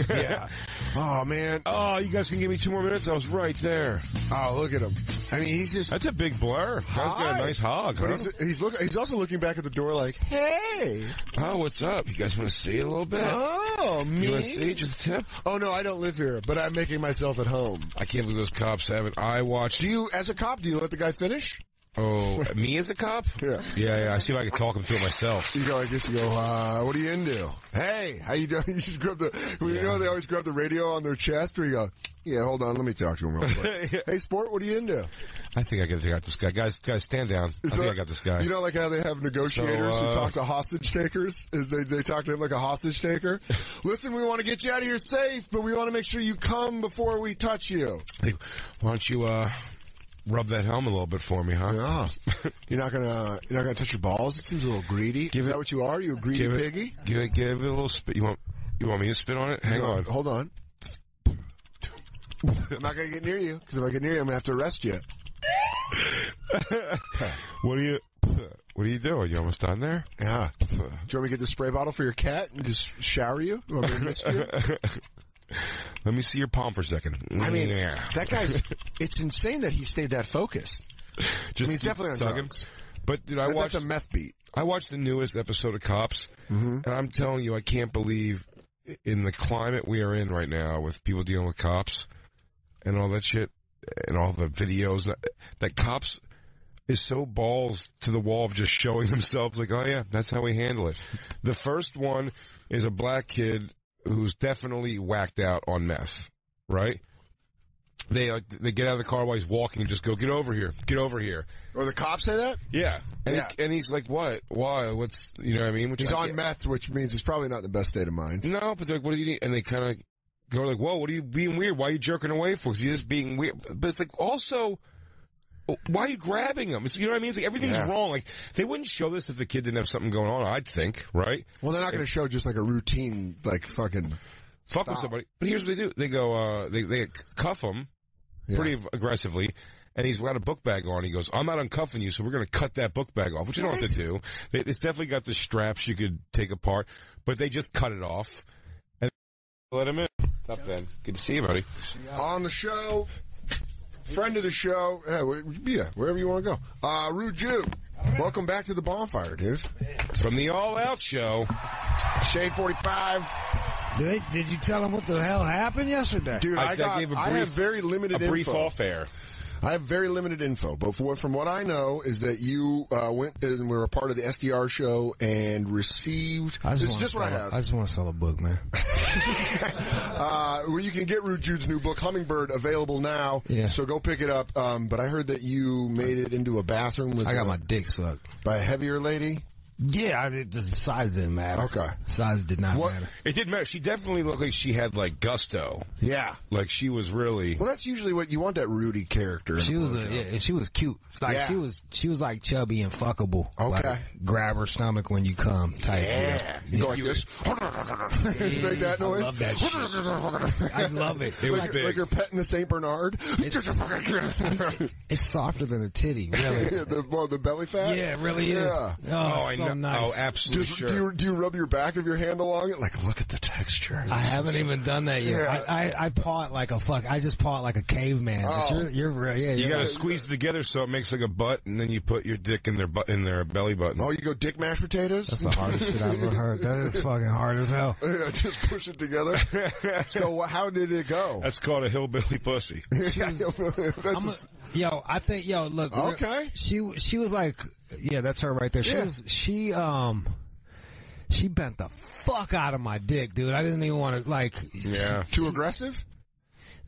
Yeah. Oh man. Oh, you guys can give me two more minutes? I was right there. Oh, look at him. I mean, he's just. That's a big blur. Guy's got Hi. a nice hog, huh? he's, he's look. He's also looking back at the door like, "Hey, Oh, what's up? You guys want to see it a little bit? oh me." You want to see just a tip? Oh no, I don't live here, but I'm making myself at home. I can't believe those cops haven't. I watched. Do you, as a cop, do you let the guy finish? Oh, me as a cop? Yeah. Yeah, yeah. I see if I can talk him to it myself. You go like this. You go, uh, what are you into? Hey, how you doing? You just grab the. well, You know they always grab the radio on their chest, or you go, yeah, hold on, let me talk to him real quick. Hey, sport, what are you into? I think I got, got this guy. Guys, guys, stand down. I Is think I got this guy. You know, like how they have negotiators So, uh, who talk to hostage takers? Is they they talk to him like a hostage taker? Listen, we want to get you out of here safe, but we want to make sure you come before we touch you. Why don't you uh rub that helm a little bit for me, huh? Yeah. You're not gonna you're not gonna touch your balls. It seems a little greedy. Give Is it- that what you are? You a greedy Give it, piggy? give it, give it a little spit. You want, you want me to spit on it? Hang No, on. Hold on. I'm not gonna get near you because if I get near you, I'm gonna have to arrest you. What are you, what are you doing? You almost done there? Yeah. Do you want me to get the spray bottle for your cat and just shower you? You want me to mist you? Let me see your palm for a second. I mean, yeah. that guy's. It's insane that he stayed that focused. just he's definitely on tugging. drugs. But dude, I That- watched That's a meth beat. I watched the newest episode of Cops, mm-hmm. and I'm telling you, I can't believe in the climate we are in right now with people dealing with cops and all that shit and all the videos that, that cops is so balls to the wall of just showing themselves like, oh yeah, that's how we handle it. The first one is a black kid who's definitely whacked out on meth, right? They like they get out of the car while he's walking and just go, get over here, get over here. Or the cops say that? Yeah, and Yeah. He, and he's like, "What? Why? What's you know what I mean?" Which He's on meth, which means he's probably not in the best state of mind. No, but they're like, "What do you need?" And they kind of go like, "Whoa, what are you being weird? Why are you jerking away for? Is he just being weird?" But it's like also. Why are you grabbing him? It's, you know what I mean? It's like everything's Yeah. wrong. Like they wouldn't show this if the kid didn't have something going on. I'd think, right? Well, they're not going to show just like a routine, like fucking. Fuck with somebody. But here's what they do: they go, uh, they they cuff him Yeah. pretty aggressively, and he's got a book bag on. He goes, "I'm not uncuffing you, so we're going to cut that book bag off," which you don't have to do. They, it's definitely got the straps you could take apart, but they just cut it off and let him in. What's up, Ben? Good to see you, buddy. On the show, friend of the show, yeah, wherever you want to go. Uh, Rude Jude, welcome back to the bonfire, dude. From the All Out Show, Shade 45. Did, they, did you tell them what the hell happened yesterday? Dude, I, I- I got, gave a I brief- have very limited a brief info. off air. I have very limited info, but for, from what I know is that you uh, went and were a part of the SDR show and received. I this is just what I have. I just want to sell a book, man. uh, where you can get Rude Jude's new book, Hummingbird, available now. Yeah. So go pick it up. Um, but I heard that you made it into a bathroom with I got a- my dick sucked. by a heavier lady. Yeah, I did, the size didn't matter. Okay. Size did not What- matter. It didn't matter. She definitely looked like she had like gusto. Yeah. Like she was really. Well, that's usually what you want that Rudy character. She was a, yeah, and she was cute. Like Yeah. she was, she was like chubby and fuckable. Okay. Like, grab her stomach when you come type. Yeah. You go like this. Make that noise. I love that shit. I love it. It was like, big. like you're petting the Saint Bernard. It's softer than a titty, really. the, well, the belly fat. yeah, it really is. Yeah. Oh, Oh, I so know. Nice. Oh, absolutely Do, sure. do you do you rub your back of your hand along it? Like, look at the texture. I haven't even done that yet. Yeah. I, I, I paw it like a fuck. I just paw it like a caveman. Oh. You're, you're, real- yeah, You you're got to right. squeeze it together so it makes like a butt, and then you put your dick in their butt in their belly button. Oh, you go dick mashed potatoes? That's the hardest shit I've ever heard. That is fucking hard as hell. Yeah, just push it together. so, how did it go? That's called a hillbilly pussy. That's I'm a, yo, I think yo, look. Okay. She she was like, yeah, that's her right there. She Yeah. was she um. She bent the fuck out of my dick, dude. I didn't even want to like. Yeah. too aggressive.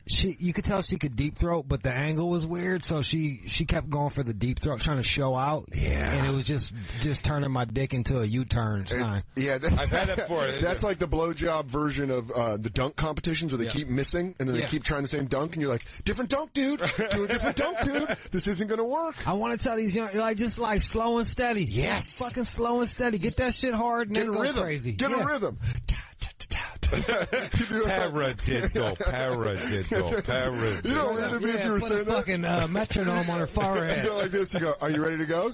She, you could tell she could deep throat, but the angle was weird, so she she kept going for the deep throat, trying to show out. Yeah. and it was just just turning my dick into a U turn sign. Yeah, that, I've had that before. That's like the blowjob version of uh, the dunk competitions where they Yeah. keep missing and then they Yeah. keep trying the same dunk, and you're like, different dunk, dude. Do a different dunk, dude. This isn't gonna work. I want to tell these young, like just like slow and steady. Yes. Just fucking slow and steady. Get that shit hard and Get then a go rhythm. crazy. Get Yeah. a rhythm. You that. Paradiddle, paradiddle, You know, paradiddle. it'd be if Yeah, you were put a saying that. fucking uh, metronome on her You forehead. go like this. You go. Are you ready to go?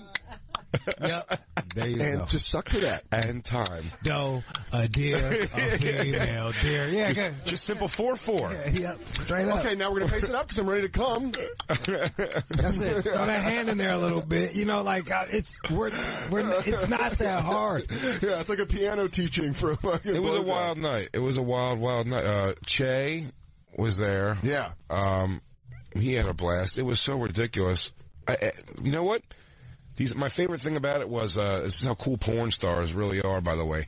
yep. There you And go. just suck to that. And time. Doe, a deer, a female deer. Yeah, okay. Just simple four four. Yep, straight up. Okay, now we're gonna pace it up because I'm ready to come. That's it. Throw that hand in there a little bit. You know, like uh, it's we're we're it's not that hard. Yeah, it's like a piano teaching for a fucking. It was a blowjob. wild night. It was a wild, wild night. Uh, Che was there. Yeah. Um, he had a blast. It was so ridiculous. I, I, you know what? These, my favorite thing about it was, uh, this is how cool porn stars really are, by the way.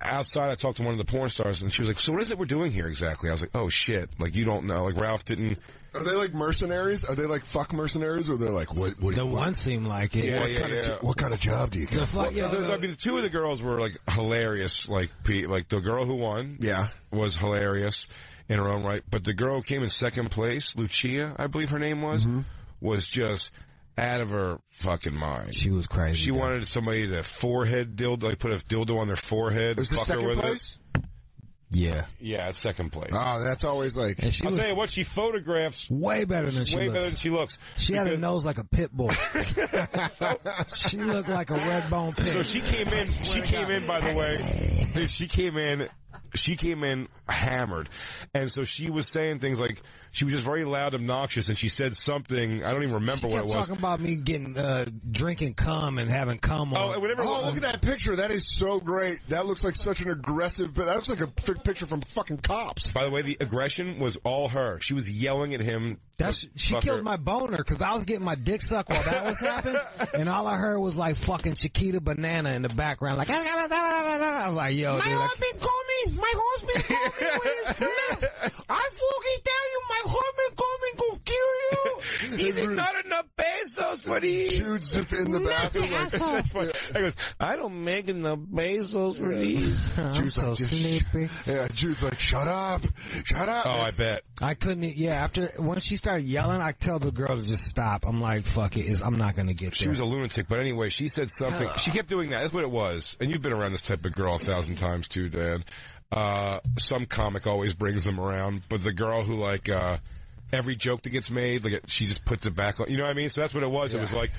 Outside, I talked to one of the porn stars, and she was like, "So what is it we're doing here exactly?" I was like, "Oh shit! Like you don't know? Like Ralph didn't." Are they like mercenaries? Are they like fuck mercenaries, or they're like what? What? The what, one seemed like it. Yeah, what yeah, kind yeah. of what kind of job do you The get? fuck, yo, The- the- I mean, the two of the girls were like hilarious. Like, Pete, like the girl who won, Yeah. was hilarious in her own right. But the girl who came in second place, Lucia, I believe her name was, Mm-hmm. was just out of her fucking mind. she was crazy. She dude. wanted somebody to forehead dildo, like put a dildo on their forehead. Is this fuck her second with place? Yeah, it. Yeah, it's second place. Oh, that's always like. and she I'll was tell you what, she photographs way better than she way looks. better than she looks. She had a nose like a pit bull. she looked like a red bone pig. So she came in. She came in, by the way. She came in. She came in hammered, and so she was saying things like she was just very loud, obnoxious, and she said something. I don't even remember She what it was. talking about me getting uh, drinking cum and having cum Oh, on. whatever. Oh, look at that picture. That is so great. That looks like such an aggressive. That looks like a picture from fucking cops. By the way, the aggression was all her. She was yelling at him. That's she fuck killed her. my boner because I was getting my dick sucked while that was happening, and all I heard was like fucking Chiquita Banana in the background, like I was like, yo, dude, I can't- coming. My husband coming with his friends. I fucking tell you, my husband coming to kill you. Is it not enough pesos for these? Dude's just in the bathroom. Like, That's funny. I goes, I don't make enough pesos for these. Jude's so like, just, sleepy. yeah, Jude's like, shut up, shut up. Oh, I bet. I couldn't. e- Yeah, after when she started yelling, I tell the girl to just stop. I'm like, fuck it, it's, I'm not gonna get She there. was a lunatic, but anyway, she said something. She kept doing that. That's what it was. And you've been around this type of girl a thousand times too, Dan. Uh, some comic always brings them around, but the girl who like, uh, every joke that gets made, like it, she just puts it back on. You know what I mean? So that's what it was. It was like.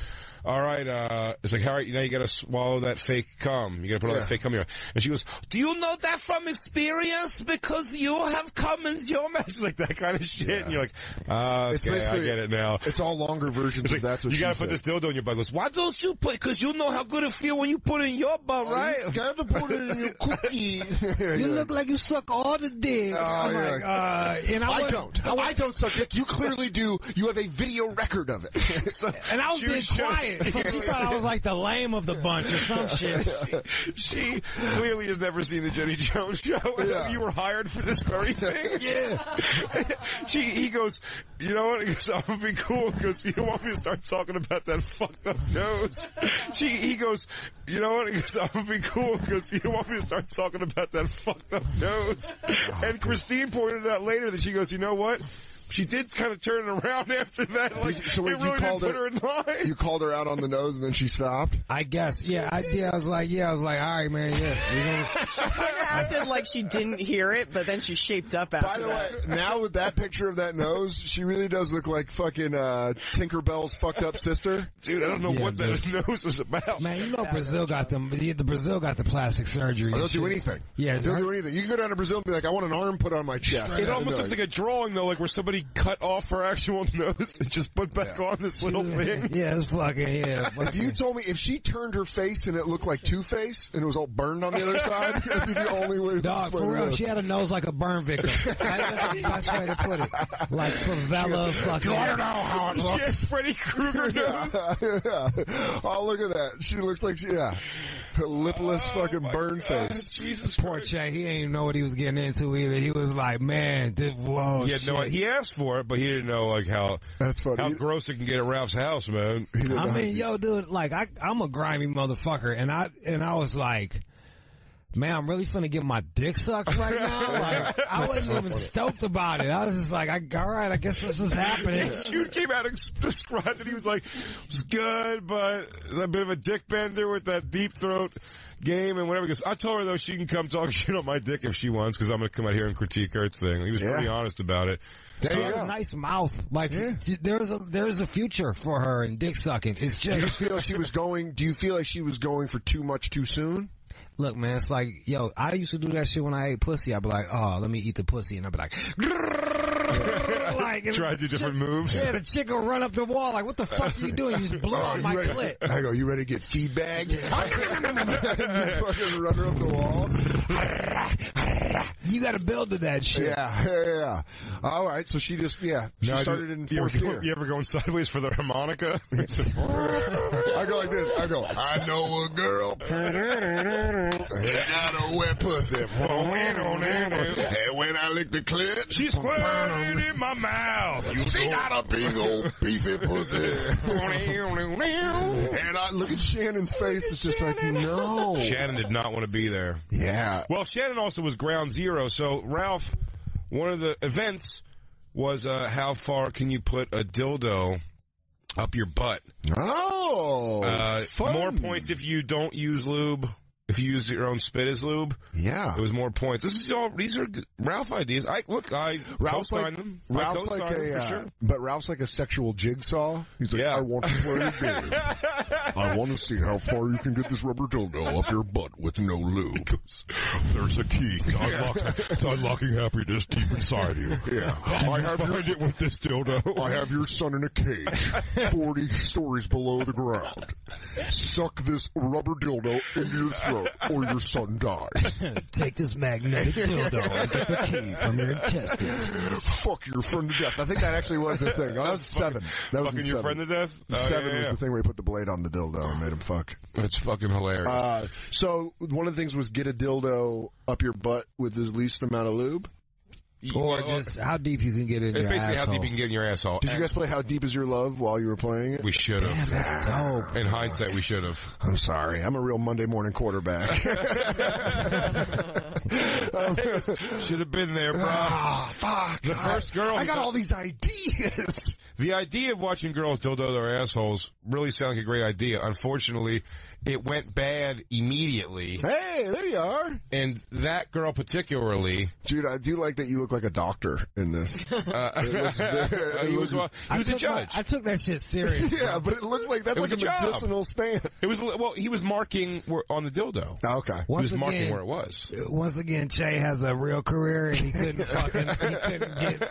All right, uh, it's like, all right, now you gotta swallow that fake cum. You gotta put all Yeah. that fake cum in your And she goes, do you know that from experience? Because you have cum in your mouth. It's like that kind of shit. And you're like, It's okay, I get it now. It's all longer versions It's of that's what you gotta said. put this dildo in your butt. Goes, why don't you put? Because you know how good it feel when you put it in your butt, right? You got to put it in your cookie. You look like you suck all the dick. Oh, I'm yeah. like, uh, and I, I was- don't. I, don't suck dick. You clearly do. You have a video record of it. So, And I was she being quiet, so she thought I was like the lame of the bunch or some shit. She clearly has never seen the Jenny Jones show. Yeah. You were hired for this very thing. Yeah. she, he goes, you know what? He goes, I'm gonna be cool because you don't want me to start talking about that fucked up nose. She, he goes, you know what? He goes, I'm gonna be cool because you don't want me to start talking about that fucked up nose. Oh, and Christine pointed out later that she goes, you know what? She did kind of turn it around after that. Like, so wait, it you really did called put her- her in line. you called her out on the nose and then she stopped. I guess, yeah, I, yeah, I was like, yeah, I was like, all right, man, yeah. we gonna- acted like she didn't hear it, but then she shaped up after By the that. way, now with that picture of that nose, she really does look like fucking uh, Tinkerbell's fucked up sister. Dude, I don't know Yeah, what that nose is about. Man, you know Brazil got them. The the Brazil got the plastic surgery. They'll do anything. Yeah, They'll her- do anything. You can go down to Brazil and be like, I want an arm put on my chest. It almost looks like a drawing though, like where somebody cut off her actual nose and just put back on this little thing. Yeah, it's fucking yeah. If you told me if she turned her face and it looked like Two Face and it was all burned on the other side, that'd be the only way to Dog, explain for real, she had a nose like a burn victim. That's the best way to put it. Like favela fucking. I don't know how it She looks. has Freddy Krueger nose. yeah. Oh, look at that. She looks like she, yeah. Her lipless oh fucking burn face. Jesus Poor Che, he didn't even know what he was getting into either. He was like, man, this, whoa, He had no. He asked for it, but he didn't know like how That's funny. how He- gross it can get at Ralph's house, man. I mean, yo, dude, like I, I'm a grimy motherfucker, and I and I was like, man, I'm really finna get my dick sucked right now. Like, I wasn't even stoked about it. I was just like, I, all right, I guess this is happening. Dude came out and described it. He was like, "It was good, but a bit of a dick bender with that deep throat game and whatever." Because I told her though she can come talk shit on my dick if she wants, because I'm gonna come out here and critique her thing. He was Yeah. pretty honest about it. There you has go. a nice mouth. Like there's a there's a future for her in dick sucking. It's Do you feel she was going? Do you feel like she was going for too much too soon? Look, man. It's like yo, I used to do that shit when I ate pussy. I'd be like, oh, let me eat the pussy, and I'd be like, like and Try to do different moves. Yeah, the chick will run up the wall like, what the fuck are you doing? You just blow oh, on you my ready? clit. I go, you ready to get feedback? fucking run her up the wall. You got to build to that shit. Yeah, yeah, yeah. All right, so she just yeah, she Now, started do- in you fourth ever, year. You ever going sideways for the harmonica? I go like this. I go. I know a girl. got a wet pussy. and when I lick the clit, She's squirting in my mouth. You she got a big old beefy pussy. and I look at Shannon's face. It's just like no. Shannon did not want to be there. Yeah. Well, Shannon also was ground zero. So Ralph, one of the events was uh, how far can you put a dildo up your butt? Oh. Uh, fun. more points if you don't use lube. If you use your own spit as lube, Yeah. it was more points. This is all. These are Ralph ideas. I look. I Ralph's co-sign like, them. Ralph's like them a, for uh, but Ralph's like a sexual jigsaw. He's like, Yeah. I want to play a game. I want to see how far you can get this rubber dildo up your butt with no lube. There's a key to, unlock, to unlocking happiness deep inside you. Yeah. I have your, Find it with this dildo. I have your son in a cage, 40 stories below the ground. Suck this rubber dildo into your throat or your son dies. Take this magnetic dildo and get the key from your intestines. Fuck your friend to death. I think that actually was the thing. Oh, that was seven. That was in Fucking your seven. friend to death. Oh, Seven yeah, was yeah. the thing where he put the blade on the dildo and made him fuck. That's fucking hilarious. Uh, so one of the things was get a dildo up your butt with the least amount of lube. Or Well, just how deep you can get in your basically asshole. how deep you can get in your asshole. Did you guys play How Deep Is Your Love while you were playing it? We should Damn, have. that's dope. In hindsight, we should have. I'm sorry. I'm a real Monday morning quarterback. Should have been there, bro. ah, fuck. The first girl. I got all these ideas. the idea of watching girls dildo their assholes really sounded like a great idea. Unfortunately, it went bad immediately. Hey, there you are. And that girl particularly, Dude, I do like that you look like a doctor in this. uh, It looks very- he was, well, he I was a took my- I took that shit serious. yeah, but it looks like that's It like a a job. medicinal stand. It was well, he was marking where, on the dildo. Okay. He Once was marking again, where it was. Once again, Che has a real career and he couldn't fucking, he couldn't get,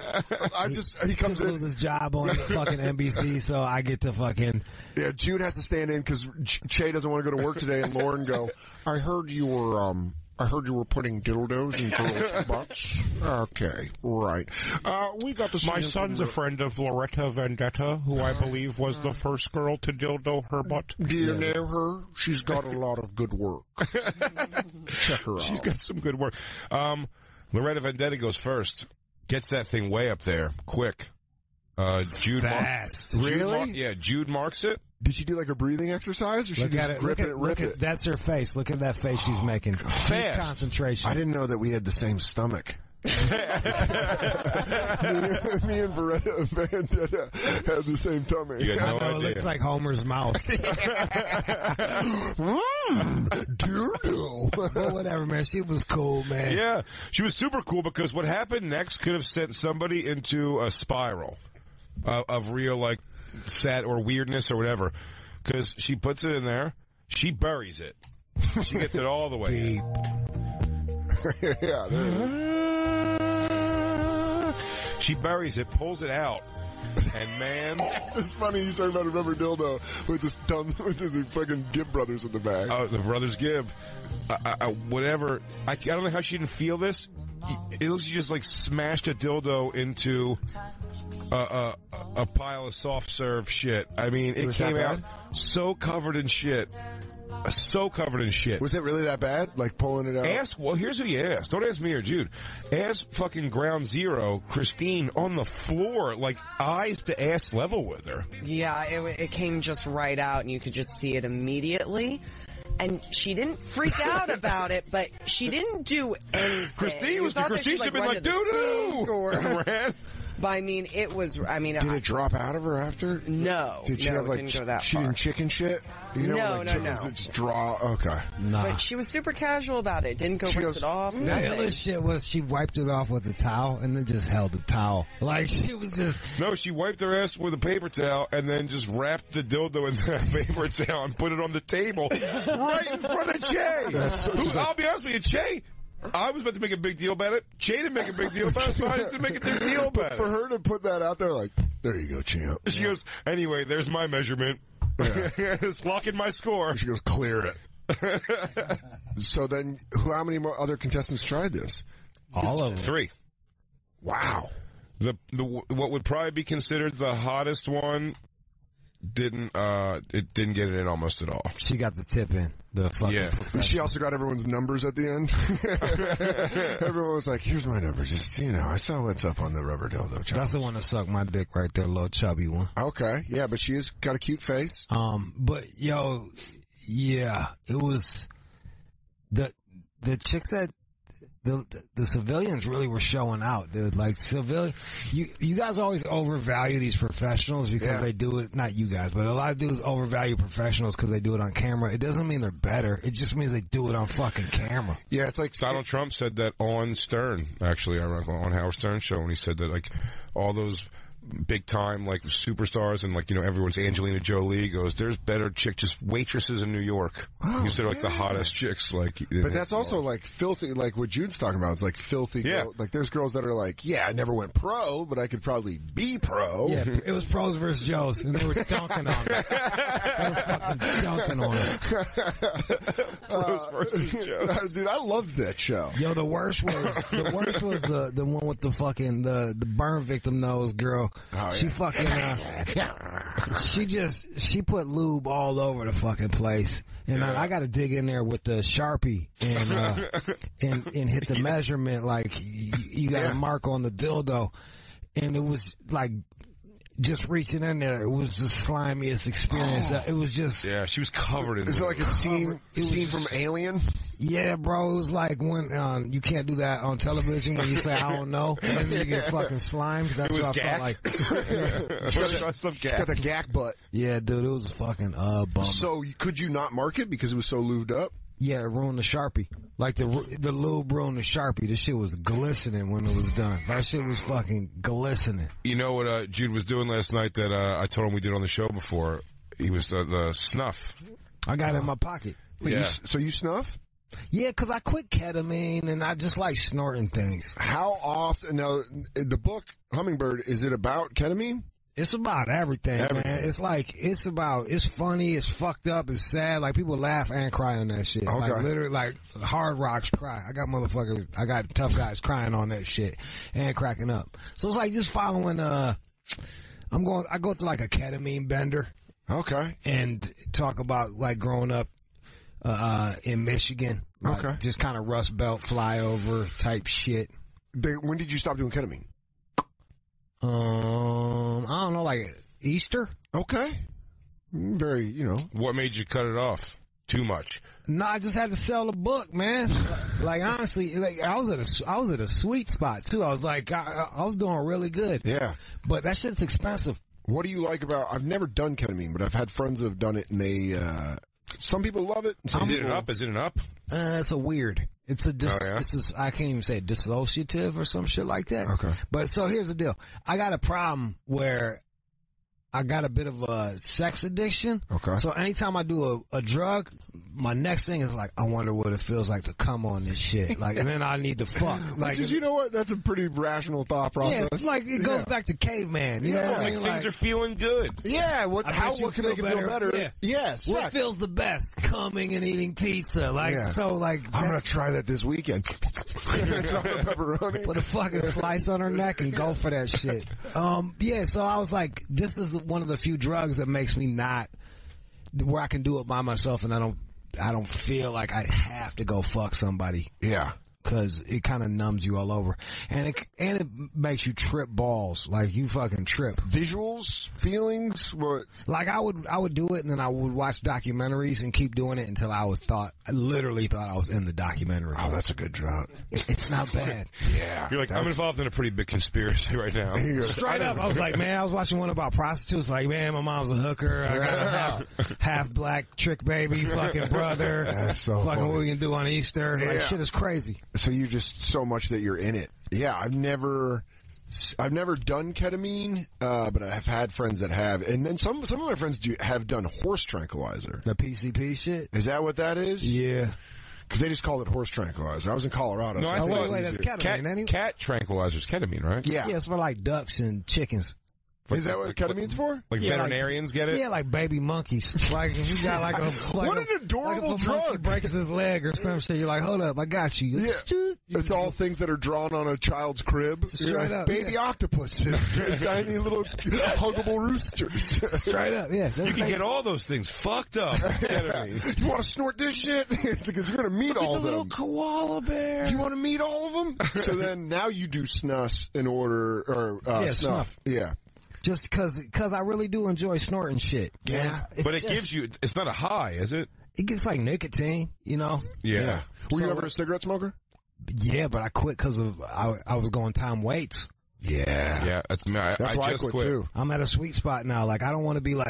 I just, he comes lose in. his job on fucking NBC, so I get to fucking, Yeah, Jude has to stand in because Che doesn't want to go to work today and Lauren go, I heard you were, um, I heard you were putting dildos in girls' butts. Okay, right. Uh, we got to see My son's a friend of Loretta Vendetta, who I believe was the first girl to dildo her butt. Do you know her? She's got a lot of good work. Check her out. She's got some good work. Um, Loretta Vendetta goes first. Gets that thing way up there, quick. Uh, Jude Mar- Fast. Jude Really? Mar- yeah, Jude marks it. Did she do like a breathing exercise or she look just at it, grip look it at, and look rip at, it? that's her face. Look at that face she's making. Deep Fast. concentration. I didn't know that we had the same stomach. me, me and Beretta Vendetta had the same tummy. You had I no know, it looks like Homer's mouth. Mmm, dildo. but whatever, man. She was cool, man. Yeah, she was super cool because what happened next could have sent somebody into a spiral uh, of real like sad or weirdness or whatever. Because she puts it in there, she buries it. She gets it all the way. in. yeah, there it is. She buries it, pulls it out, and man, It's just funny you talking about a rubber dildo with this dumb, with this fucking Gibb brothers in the back. oh, the brothers Gibb, uh, uh, uh, whatever. I, I don't know how she didn't feel this. It looks like she just like smashed a dildo into a, a, a pile of soft serve shit. I mean, it was came out so covered in shit, so covered in shit. Was it really that bad? Like pulling it out? Ask, well, here's what he asked. Don't ask me or Jude. Ask fucking ground zero, Christine, on the floor, like eyes to ass level with her. Yeah, it, it came just right out and you could just see it immediately. And she didn't freak out about it, but she didn't do anything. Christine was, Christine she'd, should have been like, to doo doo! or- Ran. But I mean, it was, I mean, Did I, it drop out of her after? no, Did she no, have it like didn't go that she far. didn't chicken shit? You know, No, like no, chickens no. that just draw. Okay. Nah. But she was super casual about it. Didn't go She rinse goes, it off. The nothing. illest shit was she wiped it off with a towel and then just held the towel. Like she was just No, she wiped her ass with a paper towel and then just wrapped the dildo in the paper towel and put it on the table right in front of Jay. Who, I'll be honest with you, Che. I was about to make a big deal about it. Che didn't make a big deal about it, so I just didn't make a big deal about it. For her to put that out there, like, there you go, champ. She goes, anyway, there's my measurement. it's locking my score. She goes, clear it. so then, who? How many more other contestants tried this? all of them. Three. Wow. The, the what would probably be considered the hottest one didn't uh it didn't get it in almost at all. She got the tip in. The fucking Yeah. She also got everyone's numbers at the end. Everyone was like, "Here's my number. Just you know, I saw what's up on the rubber dildo." That's challenge." the one that sucked my dick right there, little chubby one. Okay, yeah, but she has got a cute face. Um, but yo, yeah, it was the the chicks that the the civilians really were showing out, dude. Like civilian, you you guys always overvalue these professionals because Yeah. they do it. Not you guys, but a lot of dudes overvalue professionals because they do it on camera. It doesn't mean they're better. It just means they do it on fucking camera. Yeah, it's like Donald Trump said that on Stern, actually, I remember on Howard Stern show, when he said that like all those big time like superstars and like you know everyone's Angelina Jolie goes, there's better chick just waitresses in New York. Oh, he said like the hottest chicks, like. But that's also like filthy, like what Jude's talking about. It's like filthy. Yeah. girl- like there's girls that are like, yeah, I never went pro, but I could probably be pro. Yeah, it was pros versus Joes, and they were dunking on it. They were fucking dunking on it. Pros versus Joes. Dude, I loved that show. Yo, the worst was the worst was the the one with the fucking the the burn victim nose girl. Oh, she fucking uh, she just she put lube all over the fucking place, and I, I got to dig in there with the sharpie and uh, and and hit the measurement like you, you got Yeah. a mark on the dildo, and it was like just reaching in there, it was the slimiest experience. Oh. It was just Yeah, she was covered in. Is it like a scene scene from Alien? Yeah, bro. It was like when um, you can't do that on television when you say I don't know, and then you get fucking slimed. That's It was what I gack? felt like. It's got the, it's got the gack butt. Yeah, dude, it was fucking uh bummer. So could you not mark it because it was so lubed up? Yeah, it ruined the sharpie. Like the the lube ruined the sharpie. This shit was glistening when it was done. That shit was fucking glistening. You know what uh, Jude was doing last night that uh, I told him we did on the show before? He was the, the snuff. I got it in my pocket. Wait, you Yeah. s- so you snuff? Yeah, cause I quit ketamine and I just like snorting things. How often? Now, the book Hummingbird is it about ketamine? It's about everything, Everything. man. It's like it's about it's funny, it's fucked up, it's sad. Like people laugh and cry on that shit. Okay. Like literally, like hard rocks cry. I got motherfuckers, I got tough guys crying on that shit and cracking up. So it's like just following. uh I'm going. I go to like a ketamine bender Okay. and talk about like growing up uh, uh in Michigan. Like, Okay. Just kind of Rust Belt flyover type shit. They, when did you stop doing ketamine? Um, I don't know, like Easter. Okay. Mm, Very, you know. What made you cut it off? Too much. No, I just had to sell the book, man. like honestly, like I was at a, I was at a sweet spot too. I was like, I, I was doing really good. Yeah. But that shit's expensive. What do you like about? I've never done ketamine, but I've had friends that have done it, and they. uh Some people love it. Some Is it people, an up? Is it an up? Uh, it's a weird. It's a dis, Oh, yeah? it's a, I can't even say dissociative or some shit like that. Okay. But so here's the deal. I got a problem where I got a bit of a sex addiction. Okay. So anytime I do a, a drug, my next thing is like, I wonder what it feels like to come on this shit. Like, and then I need to fuck. Like, Because you know what? That's a pretty rational thought yeah, process. it's like it goes Yeah. back to caveman. You know Yeah. what I Like mean? things Like, are feeling good. Yeah. What? I How? What can feel make it feel better. better? Yeah. Yes. what feels the best? Coming and eating pizza. Like, Yeah. so like, I'm gonna try that this weekend. Pepperoni. put a fucking slice on her neck and go for that shit. Um, yeah, so I was like, this is one of the few drugs that makes me not where I can do it by myself and I don't, I don't feel like I have to go fuck somebody Yeah. Because it kind of numbs you all over and it and it makes you trip balls like you fucking trip. Visuals, feelings. What? Like I would, I would do it and then I would watch documentaries and keep doing it until I was thought, I literally thought I was in the documentary. Oh, that's a good drug. It's not bad. Yeah. You're like, I'm involved in a pretty big conspiracy right now. Here you go. Straight up, I was like, man, I was watching one about prostitutes. Like, man, my mom's a hooker. I got a half, half black trick baby, fucking brother. That's so fucking funny. what we can do on Easter. Like, shit is crazy. So you just so much that you're in it. Yeah, I've never, I've never done ketamine, uh, but I have had friends that have, and then some some of my friends do have done horse tranquilizer. The PCP shit. Is that what that is? Yeah. Because they just call it horse tranquilizer. I was in Colorado. No, so I think wait, thought it's wait, that's ketamine, cat, ain't it? cat tranquilizers, ketamine, right? Yeah. Yeah, it's for like ducks and chickens. Is that what ketamine's for? Like Yeah, like- veterinarians get it? Yeah, like baby monkeys. Like if you got like a like What an adorable like if a monkey drug. breaks his leg or some shit. You're like, hold up, I got you. Yeah. It's all things that are drawn on a child's crib. Straight like, up, Baby yeah. octopuses. tiny little huggable roosters. Straight up, yeah. You can get all those things fucked up. Ketamine. You want to snort this shit? It's because you're going to meet all of them. Little koala bear. Do you want to meet all of them? so then now you do snus in order, or uh, Yeah, snuff. snuff. Yeah. Just cause, cause I really do enjoy snorting shit. Yeah. It's But it just- gives you, it's not a high, is it? it gets like nicotine, you know? Yeah. Were you ever a cigarette smoker? Yeah, but I quit cause of, I, I was going Tom Waits. Yeah. Yeah. I, mean, I, That's I why just I quit, too. I'm at a sweet spot now. Like, I don't want to be like,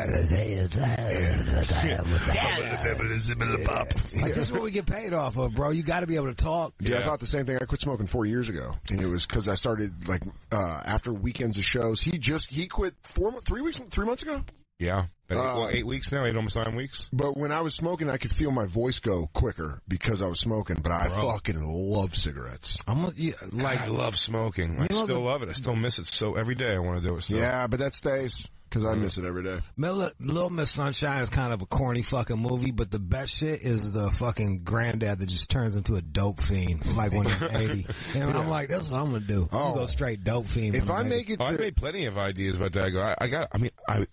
like this is what we get paid off of, bro. You gotta be able to talk. Yeah, I thought the same thing. I quit smoking four years ago, and it was because I started like uh after weekends of shows. He just he quit four, three weeks, three months ago. Yeah. Been eight- Uh, well, eight weeks now, eight almost nine weeks. But when I was smoking, I could feel my voice go quicker because I was smoking. But I fucking love cigarettes. I'm a, yeah, Like, I love smoking. I You know still the- love it. I still miss it so every day I want to do it. Still. Yeah, but that stays because I miss it every day. Little, Little Miss Sunshine is kind of a corny fucking movie, but the best shit is the fucking granddad that just turns into a dope fiend, like when he's 80. And I'm like, that's what I'm gonna do. I'm Oh. gonna go straight dope fiend. If I make 80. it Oh, I made plenty of ideas about that. I go, I, I got, I mean, I,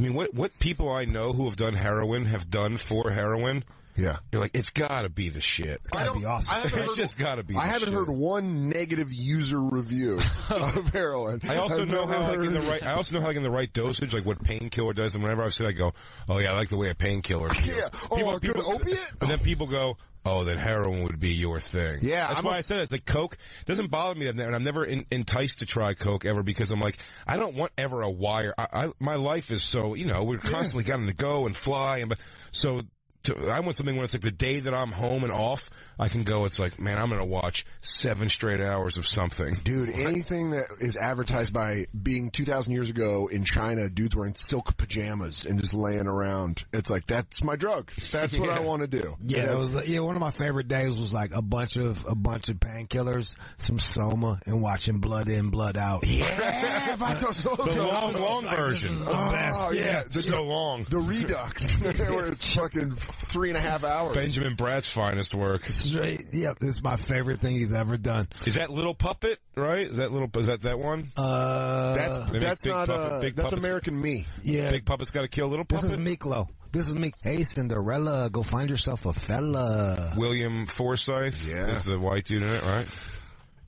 I mean, what, what people I know who have done heroin have done for heroin Yeah. You're like, it's gotta be the shit. It's got to be awesome. it's heard- just gotta be. I the haven't shit. heard one negative user review of heroin. I also I've know never how like in the right. I also know how like in the right dosage, like what painkiller does. And whenever I've said, I go, "Oh yeah, I like the way a painkiller feels." Yeah. Oh, a good opiate? And then people go, "Oh, then heroin would be your thing." Yeah, that's I'm why a- I said it. It's like Coke doesn't bother me, that- and I'm never in, enticed to try Coke ever because I'm like, I don't want ever a wire. I, I my life is so you know we're constantly getting to go and fly, and so. To, I want something when it's like the day that I'm home and off, I can go. It's like, man, I'm gonna watch seven straight hours of something. Dude, anything that is advertised by being 2,000 years ago in China, dudes wearing silk pajamas and just laying around. It's like, that's my drug. That's what I want to do. Yeah, that was yeah. One of my favorite days was like a bunch of a bunch of painkillers, some soma, and watching Blood In, Blood Out. Yeah, Vato Soto. The long, long version. Oh, best. yeah. The, so long. the Redux, where it's fucking three and a half hours. Benjamin Bratt's finest work. Straight, yep, this is my favorite thing he's ever done. Is that Little Puppet, right? Is that little? Is that that one? Uh, That's that's big not puppet- uh, big that's puppets. American Me. yeah. Big Puppet's got to kill Little Puppet. this is Puppet. Miklo. This is me. Hey, Cinderella, go find yourself a fella. William Forsythe Yeah. is the white dude in it, right?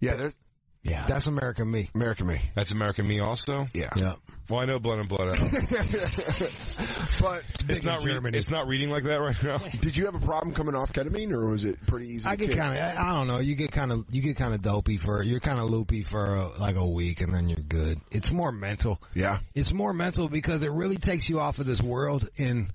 Yeah, Yeah, that's American Me. American Me. That's American Me also. Yeah, Yep. Well, I know Blood and Blood Out. but it's not. Re- it's not reading like that right now. did you have a problem coming off ketamine, or was it pretty easy? I get kind of, I I don't know. You get kind of, you get kind of dopey for, you're kind of loopy for uh, like a week, and then you're good. It's more mental. Yeah, It's more mental because it really takes you off of this world and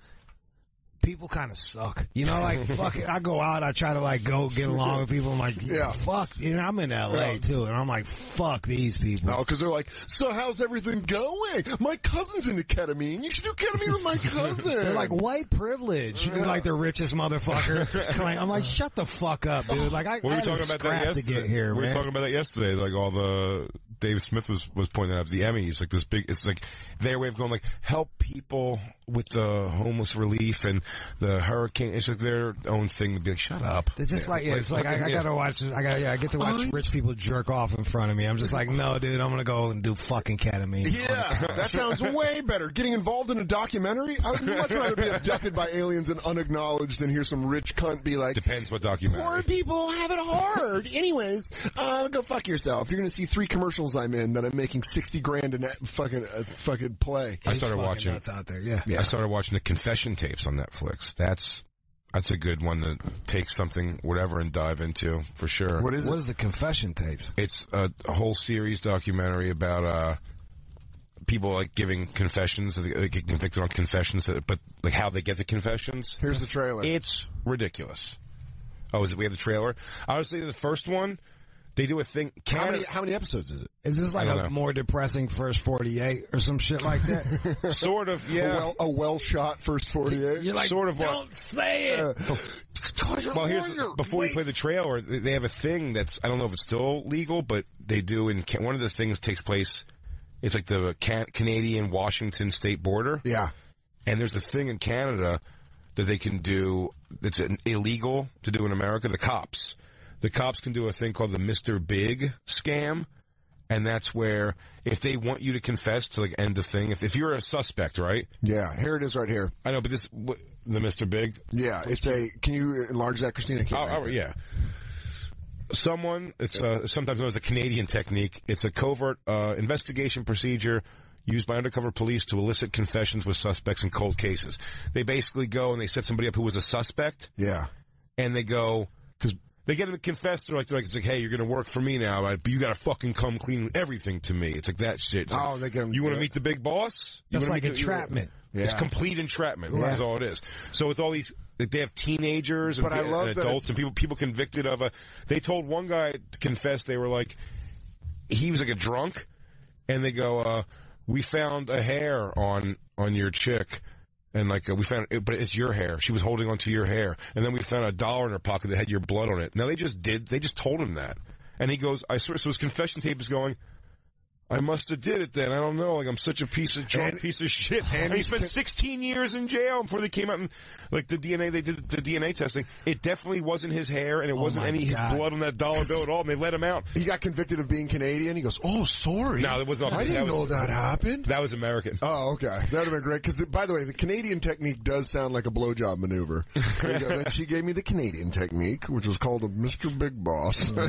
people kind of suck. You know, like fuck it. I go out, I try to like go get along with people. I'm like, Yeah. yeah, fuck. And I'm in LA Yeah. too, and I'm like, fuck these people. No, because they're like, so how's everything going? My cousin's into ketamine. You should do ketamine with my cousin. They're like white privilege. You're like the richest motherfucker. I'm like, shut the fuck up, dude. Like I, We I were had to talking about that scrap to yesterday. get here, we were man. talking about that yesterday. Like all the Dave Smith was was pointing out the Emmys, like this big. It's like their way of going like help people with the homeless relief and the hurricane. It's like their own thing to be like, shut up. It's just like, yeah, it's like I, I gotta watch. I got yeah, I get to watch rich people jerk off in front of me. I'm just like, no, dude, I'm gonna go and do fucking ketamine. Yeah, that sounds way better. Getting involved in a documentary? I would much rather be abducted by aliens and unacknowledged than hear some rich cunt be like, Depends what documentary. Poor people have it hard. Anyways, uh, go fuck yourself. You're gonna see three commercials I'm in that I'm making 60 grand in that fucking, uh, fucking play. I started Fucking watching. nuts out there. Yeah. I started watching the confession tapes on Netflix. That's that's a good one to take something whatever and dive into for sure. What is it? What is the confession tapes? It's a, a whole series documentary about uh people like giving confessions, they they get convicted on confessions, but like how they get the confessions. Here's the trailer. It's ridiculous. Oh, is it? We have the trailer. Honestly, the first one, they do a thing. How many, how many episodes is it? Is this like a know. more depressing first 48 or some shit like that? sort of, A yeah. well, a well shot first 48. You're like, Sort of what- don't say it. Uh, well, here's before we play the trailer, they they have a thing that's I don't know if it's still legal, but they do. In one of the things takes place. It's like the Can- Canadian Washington state border, Yeah. and there's a thing in Canada that they can do that's an illegal to do in America. The cops, the cops can do a thing called the Mister Big scam, and that's where if they want you to confess to like end the thing, if if you're a suspect, right? Yeah. Here it is right here. I know, but this what, the Mister Big. Yeah. It's a, can you enlarge that, Christina? Oh, oh, yeah. Someone, it's uh, sometimes known as a Canadian technique. It's a covert uh, investigation procedure used by undercover police to elicit confessions with suspects in cold cases. They basically go and they set somebody up who was a suspect, Yeah. and they go they get them to confess. They're like, they're like, it's like, hey, you're going to work for me now, but you got to fucking come clean everything to me. It's like that shit. It's like, Oh, they get 'em- You want to meet the big boss? You That's wanna like meet the- you- entrapment. It's complete entrapment. Yeah. Is all it is. So it's all these. like, They have teenagers and, But I and love that adults and people people convicted of a. They told one guy to confess. They were like, he was like a drunk, and they go, uh, "We found a hair on on your chick." And like uh, we found it, but it's your hair. She was holding onto your hair, and then we found a dollar in her pocket that had your blood on it. Now they just did. They just told him that, and he goes, "I swear." So his confession tape is going. I must have did it then. I don't know. Like I'm such a piece of drunk And- piece of shit. And he spent 16 years in jail before they came out and like the DNA. They did the DNA testing. It definitely wasn't his hair, and it wasn't my any his blood on that dollar bill at all. And they let him out. He got convicted of being Canadian. He goes, "Oh, sorry. No, it was all- I didn't was- know that happened." That was American. Oh, okay. That would have been great. Because, by the way, the Canadian technique does sound like a blowjob maneuver. There you go. Then she gave me the Canadian technique, which was called a Mr. Big Boss.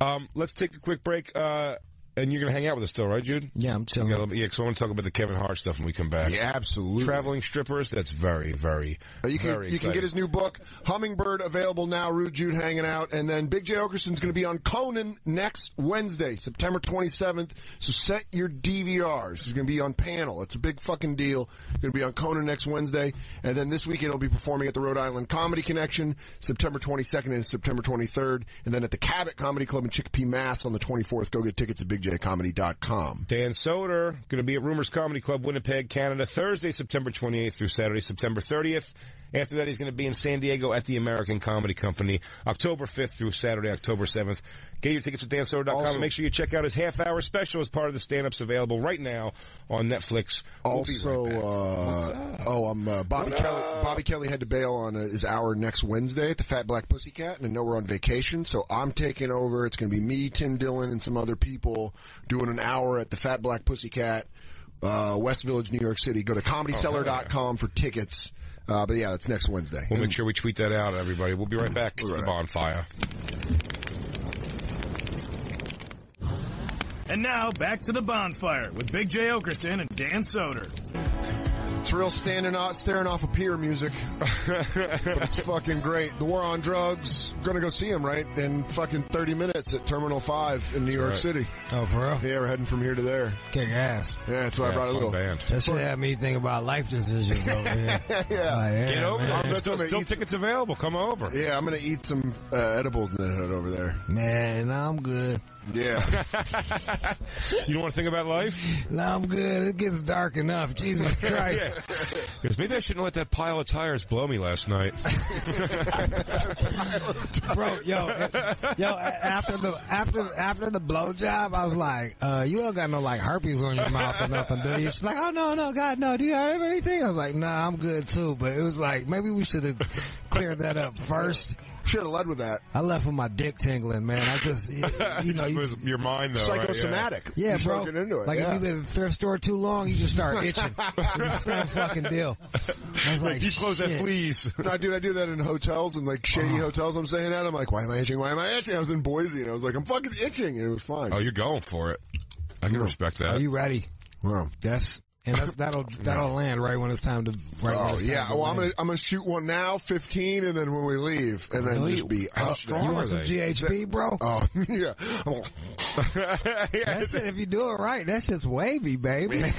Um, let's take a quick break. Uh, and you're gonna hang out with us still, right, Jude? Yeah, I'm We chilling. got a little bit- yeah, 'cause I want to talk about the Kevin Hart stuff when we come back. yeah, absolutely. Traveling strippers. That's very, very, Uh, You can very you can get his new book, Hummingbird, available now. Rude Jude hanging out, and then Big Jay Oakerson's going to be on Conan next Wednesday, September 27th. So set your DVRs. He's going to be on panel. It's a big fucking deal. Going to be on Conan next Wednesday, and then this weekend he'll be performing at the Rhode Island Comedy Connection, September 22nd and September 23rd, and then at the Cabot Comedy Club in Chicopee, Mass, on the 24th. Go get tickets at BigJayComedy.com. Dan Soder going to be at Rumors Comedy Club, Winnipeg, Canada, Thursday, September 28th through Saturday, September 30th. After that, he's going to be in San Diego at the American Comedy Company, October 5th through Saturday, October 7th. Get your tickets at dansoder.com Also- and make sure you check out his half hour special as part of the stand-ups available right now on Netflix. We'll Also, right uh, oh, I'm uh, Bobby Kelly. Bobby Kelly had to bail on uh, his hour next Wednesday at the Fat Black Pussycat, and I know we're on vacation, so I'm taking over. It's going to be me, Tim Dillon, and some other people doing an hour at the Fat Black Pussycat, uh, West Village, New York City. Go to comedycellar.com for tickets. Uh, but yeah, it's next Wednesday. We'll make sure we tweet that out, everybody. We'll be right back. It's the bonfire. And now back to the bonfire with Big Jay Oakerson and Dan Soder. It's real standing out, staring off a pier music, but it's fucking great. The war on drugs. Gonna go see him right in fucking 30 minutes at Terminal Five in New York right. City. Oh, for real? Yeah, we're heading from here to there. Kick ass. Yeah, that's why I brought a fun little. band. That shit had me think about life decisions over here. Yeah. Like, yeah, Get over man. there. Still, still eat. tickets available. Come over. Yeah, I'm gonna eat some uh, edibles and then head over there. Man, I'm good. Yeah, You don't want to think about life? No, I'm good. It gets dark enough. Jesus Christ. Because maybe I shouldn't let that pile of tires blow me last night. Bro, yo, yo, after the, after, after the blowjob, I was like, uh, you don't got no like herpes on your mouth or nothing, do you? She's like, oh no, no, God, no, do you have anything? I was like, nah, I'm good too, but it was like, maybe we should have cleared that up first. Should have led with that. I left with my dick tingling, man. I just, you, you know, you, was your mind, though. right? Yeah. Psychosomatic. yeah, you start bro. getting into it. Like yeah. if you've been at the thrift store too long, you just start itching. it's the same fucking deal. I was like, you close that, please. No, dude, I do that in hotels and like shady oh. hotels. I'm saying that. I'm like, why am I itching? Why am I itching? I was in Boise and I was like, I'm fucking itching, and it was fine. Oh, you're going for it. I can respect that. Are you ready? Wow. That's and that's, that'll that'll land right when it's time to. Right when Oh time yeah. to Well, I'm gonna I'm gonna shoot one now, 15, and then when we leave, and then Really? just be How up strong You there. are want some they? GHB, bro? Oh yeah. Yeah, That shit, if you do it right, that shit's wavy, baby.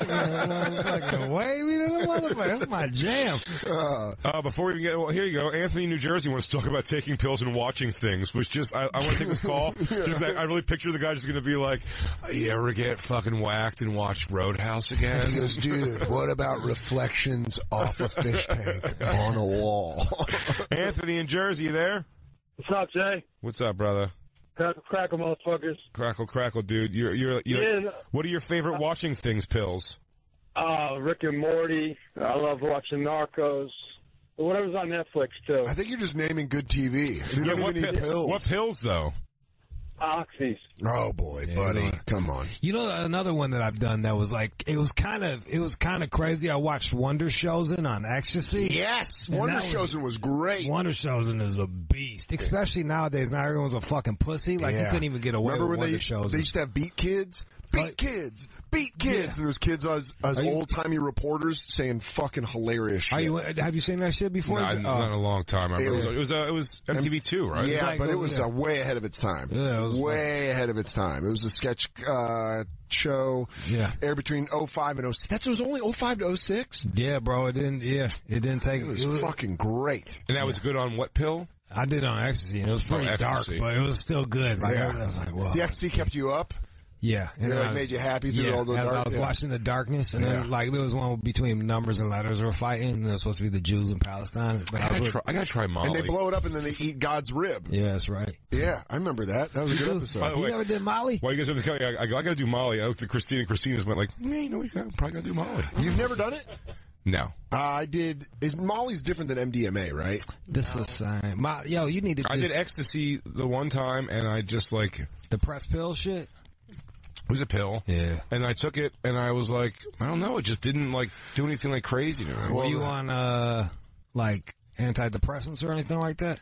Motherfucking wavy to the motherfucker. That's my jam. uh, Uh, before we even get, well, here you go. Anthony, New Jersey wants to talk about taking pills and watching things, which just, I, I want to take this call. Just that I really picture the guy just going to be like, you ever get fucking whacked and watch Roadhouse again? he goes, dude, what about reflections off a fish tank on a wall? Anthony in Jersey, you there? What's up, Jay? What's up, brother? Crackle, crackle, motherfuckers. Crackle, crackle, dude. You're, you're, you're, Yeah. what are your favorite watching things pills? Uh, Rick and Morty. I love watching Narcos. Whatever's on Netflix too. I think you're just naming good TV. You don't what, even need pills. what pills though? Oxys. Oh boy, buddy, come on. You know another one that I've done that was like it was kind of it was kind of crazy. I watched Wonder Showzen on Ecstasy. Yes, Wonder that was- was great. Wonder Showzen is a beast, especially nowadays. Now everyone's a fucking pussy. Like you couldn't even get away Remember with when Wonder they, Chosen. they used to have beat kids? Beat kids! Beat kids! Yeah. And there was kids as, as old timey reporters saying fucking hilarious shit. You, have you seen that shit before? Nah, Uh, not a long time. I it remember. was- It was, uh, it was MTV two, right? yeah, like- but it was yeah. uh, way ahead of its time. Yeah, it was way ahead of its time. It was a sketch uh, show. Yeah. air between 05 and 06. That was only 05 to 06. yeah, bro. It didn't. Yeah, it didn't take. It was it was- fucking great. And that was good on what pill? I did on ecstasy, and it was pretty Oh, dark, but it was still good. Like Yeah. I was like, well, The ecstasy kept you up. Yeah, It and like I- made you happy through yeah, all the as dark- I was yeah. watching the darkness, and Yeah. then like there was one between numbers and letters were fighting, and it was supposed to be the Jews in Palestine. But I, I gotta with, try, I gotta try Molly. And they blow it up and then they eat God's rib. yeah, that's right. Yeah, I remember that. That was a good episode. By the way, You way, never did Molly? Why you guys have to tell you? I, I, go, I gotta do Molly. I looked at Christina. and Christina's went like, yeah, you know, we got, probably gotta do Molly. You've never done it? No. Uh, I did. Is Molly's different than MDMA, right? This is the same. My, yo, you need to. I did ecstasy the one time, and I just like the press pill shit. It was a pill. Yeah. And I took it, and I was like, I don't know, it just didn't like do anything like crazy to me. Were you on uh like antidepressants or anything like that?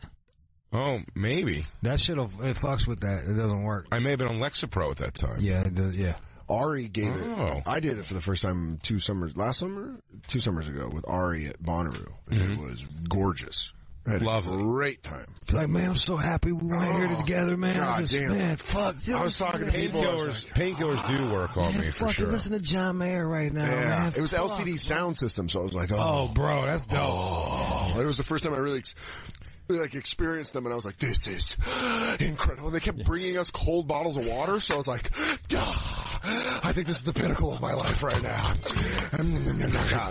Oh, maybe. That shit will it fucks with that. It doesn't work. I may have been on Lexapro at that time. Yeah, it does, yeah. Ari gave Oh. it. I did it for the first time two summers, last summer, two summers ago with Ari at Bonnaroo. And It was gorgeous. I had Mm-hmm. Lovely. a great time. Like, man, I'm so happy we went here together, man. I God just, damn. man, fuck. I was talking to people. I was Painkillers, painkillers do work on Man, me for fucking sure. listen to John Mayer right now, Yeah, man. it was Fuck. LCD sound system, so I was like, oh, Oh, bro, that's dope. oh. It was the first time I really ex- like experienced them, and I was like, this is incredible. And they kept bringing us cold bottles of water, so I was like, duh, I think this is the pinnacle of my life right now.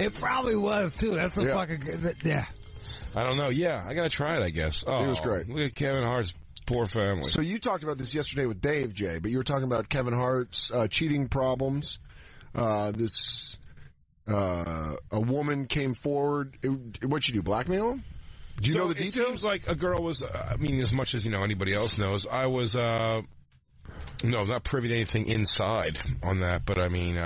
It probably was too. That's the Yeah. fucking good. Yeah. I don't know. Yeah, I gotta try it. I guess. Oh, was great. Look at Kevin Hart's poor family. So you talked about this yesterday with Dave Jay, but you were talking about Kevin Hart's uh, cheating problems. Uh, this uh, a woman came forward. It, what'd you do? Blackmail him? Do you So know the It details? seems like a girl was. Uh, I mean, as much as you know, anybody else knows. I was. uh No, not privy to anything inside on that, but I mean.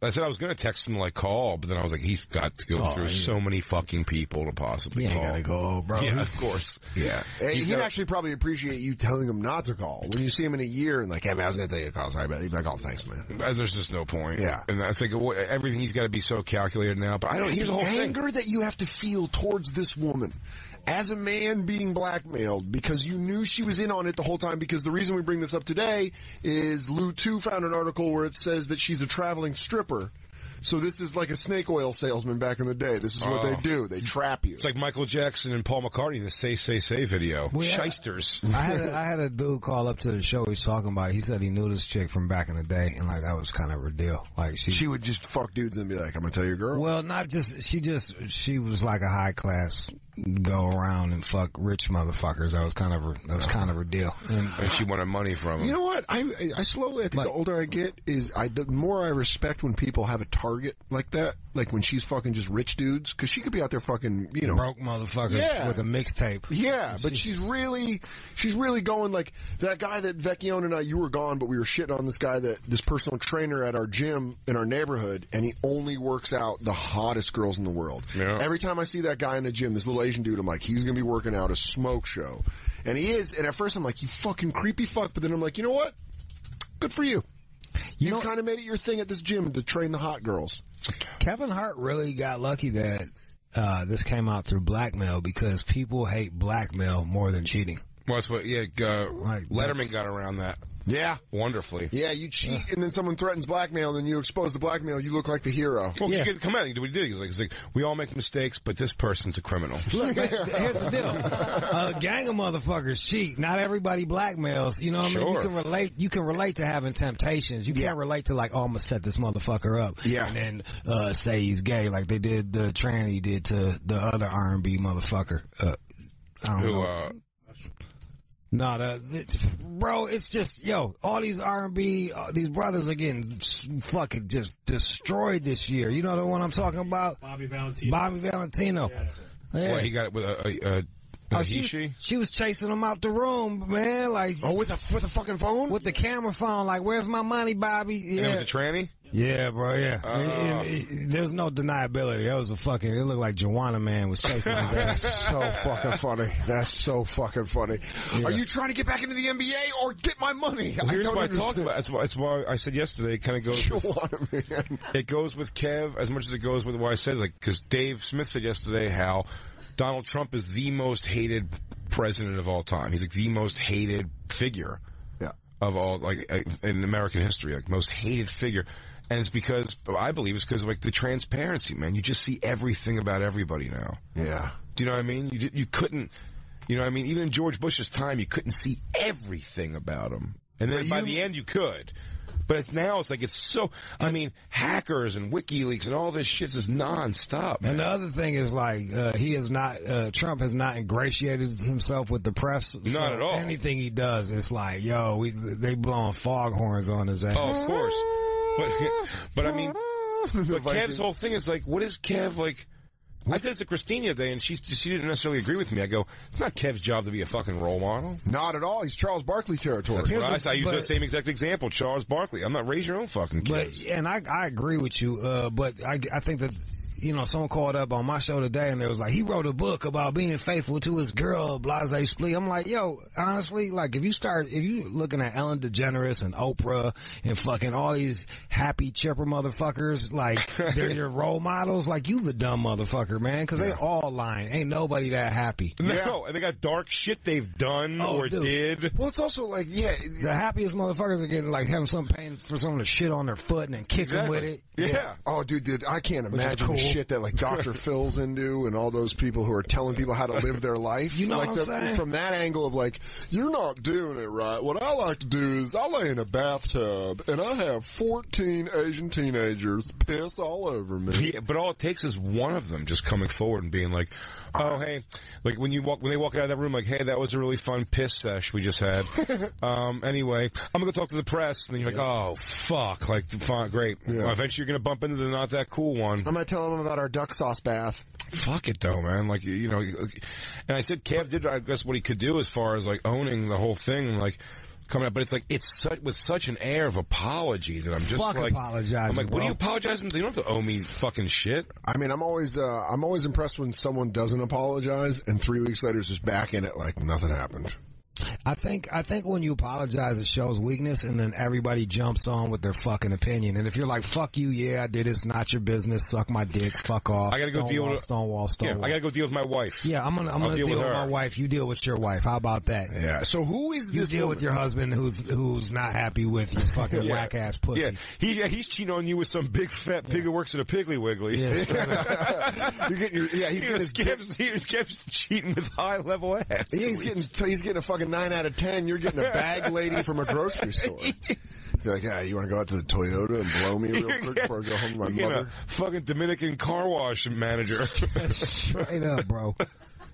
I said I was going to text him like call, but then I was like, he's got to go Oh, through yeah. so many fucking people to possibly ain't call. gotta go, bro. Yeah, of course. Yeah, He's he'd got- actually probably appreciate you telling him not to call when you see him in a year and like, hey man, I was going to tell you to call. Sorry about it. He'd be like, oh, thanks, man. There's just no point. Yeah. and that's like everything. He's got to be so calculated now. But I don't. Here's the whole thing. anger that you have to feel towards this woman as a man being blackmailed because you knew she was in on it the whole time because the reason we bring this up today is Lou 2 found an article where it says that she's a traveling stripper. So this is like a snake oil salesman back in the day. This is what Oh. they do. They trap you. It's like Michael Jackson and Paul McCartney in the "Say Say Say" video. We had- Shysters. I had a, I had a dude call up to the show. He was talking about. It. He said he knew this chick from back in the day, and like that was kind of her deal. Like she, she would just fuck dudes and be like, I'm going to tell your girl. well, not just she just she was like a high class go around and fuck rich motherfuckers. That was kind of her. That was kind of her deal. And and she wanted money from him. You know what? I I slowly, I think the older I get, is I the more I respect when people have a target like that. Like when she's fucking just rich dudes, because she could be out there fucking, you know, broke motherfucker Yeah. with a mixtape. Yeah, but she's really, she's really going like that guy that Vecchione and I, you were gone, but we were shitting on this guy that, this personal trainer at our gym in our neighborhood, and he only works out the hottest girls in the world. Yeah. Every time I see that guy in the gym, this little Asian dude, I'm like, he's gonna be working out a smoke show. And he is, and at first I'm like, you fucking creepy fuck, but then I'm like, you know what? Good for you. You know- kind of made it your thing at this gym to train the hot girls. Kevin Hart really got lucky that uh, this came out through blackmail because people hate blackmail more than cheating. Well, that's what. Yeah, uh, Like, Letterman got around that Yeah. wonderfully. Yeah, you cheat and then someone threatens blackmail, and then you expose the blackmail, you look like the hero. Well, Yeah. you could come out and do what he did. He's like, he's like, we all make mistakes, but this person's a criminal. Look, man, here's the deal: a gang of motherfuckers cheat. Not everybody blackmails. You know what I mean? You can relate. You can relate to having temptations. You Yeah. can't relate to like, oh, I'm gonna set this motherfucker up. Yeah. and then uh, say he's gay, like they did the tranny did to the other R&B motherfucker. Uh, I don't Who, know. uh, No, the, the- bro, it's just yo. All these R and B, uh, these brothers are getting fucking just destroyed this year. You know the one I'm talking about? Bobby Valentino. Bobby Valentino. Yeah. what, he got it with a, a, a, Oh, she, he, she? she was chasing him out the room, man. Like, Oh, with a with a fucking phone? with the camera phone. Like, where's my money, Bobby? And it Yeah, was a tranny? yeah, bro. Yeah. Oh. It- it- it- there's no deniability. That was a fucking. It looked like Joanna Man was chasing his ass. so fucking funny. That's so fucking funny. Are you trying to get back into the NBA or get my money? Well, here's don't what I talked about. That's why, that's why I said yesterday. It kind of goes. With, man. it goes with Kev as much as it goes with what I said. Like because Dave Smith said yesterday how Donald Trump is the most hated president of all time. He's like the most hated figure Yeah. of all like uh, in American history, like most hated figure. And it's because I believe it's because like the transparency, man. You just see everything about everybody now. Yeah. Do you know what I mean? You you couldn't, you know what I mean? Even in George Bush's time, you couldn't see everything about him. and then by the end you could. But it's now it's like it's so. I mean, hackers and WikiLeaks and all this shit is nonstop. And the other thing is like uh, he is not uh, Trump has not ingratiated himself with the press. So Not at all. Anything he does, it's like yo, we, they blowing foghorns on his ass. Oh, of course. But, but I mean, but Kev's whole thing is like, what is Kev like? I said it to Christine the other day, and she she didn't necessarily agree with me. I go, it's not Kev's job to be a fucking role model. Not at all. He's Charles Barkley territory. That's what I, say. I use the same exact example, Charles Barkley. I'm not raise your own fucking kids. But and I I agree with you. Uh, but I I think that you know someone called up on my show today and they was like he wrote a book about being faithful to his girl Blase Splee. I'm like yo honestly like if you start if you looking at Ellen DeGeneres and Oprah and fucking all these happy chipper motherfuckers like they're your role models like you the dumb motherfucker man because they all lying. Ain't nobody that happy. No, and they got dark shit they've done Oh, or dude. did. Well, it's also like, yeah, The happiest motherfuckers are getting like having some pain for someone to shit on their foot and then kick them with it. Yeah. Oh, dude, dude, I can't Which is imagine the cool. Shit that like Dr. Phil's into and all those people who are telling people how to live their life. You know like what I'm the- saying? From that angle of like, you're not doing it right. What I like to do is I lay in a bathtub and I have 14 Asian teenagers piss all over me. Yeah, but all it takes is one of them just coming forward and being like, "Oh, hey," like when you walk when they walk out of that room, like, "Hey, that was a really fun piss sesh we just had." um, anyway, I'm gonna go talk to the press, and then you're like, "Oh, fuck!" Like, fine, great. Well, eventually, you're gonna bump into the not that cool one. I'm gonna tell them about our duck sauce bath. Fuck it though, man. Like you know, and I said Kev did, I guess, what he could do as far as like owning the whole thing, like. Coming up, but it's like it's such with such an air of apology that I'm just Fuck like apologizing, I'm like, what are you apologizing? You don't have to owe me fucking shit. I mean, I'm always, uh, I'm always impressed when someone doesn't apologize and three weeks later is just back in it like nothing happened. I think I think when you apologize, it shows weakness, and then everybody jumps on with their fucking opinion. And if you're like, "Fuck you, yeah, I did. It's not your business. Suck my dick. Fuck off." I gotta go Stonewall, deal with Stonewall. Yeah, Stonewall. I gotta go deal with my wife. Yeah, I'm gonna I'm I'll gonna deal, deal with, with my wife. You deal with your wife. How about that? Yeah. So who is You this deal woman? with your husband who's who's not happy with your fucking Yeah. whack ass pussy. Yeah, he yeah, he's cheating on you with some big fat pig who works at a Piggly Wiggly. Yeah. You're getting your, yeah, he's You know, getting his dick he- Kev's cheating with high level ass. Yeah, he's getting he's getting a fucking nine out of ten. You're getting a bag lady from a grocery store. You're like, yeah, you want to go out to the Toyota and blow me real quick before I go home to my mother? fucking Dominican car wash manager. Straight up, bro.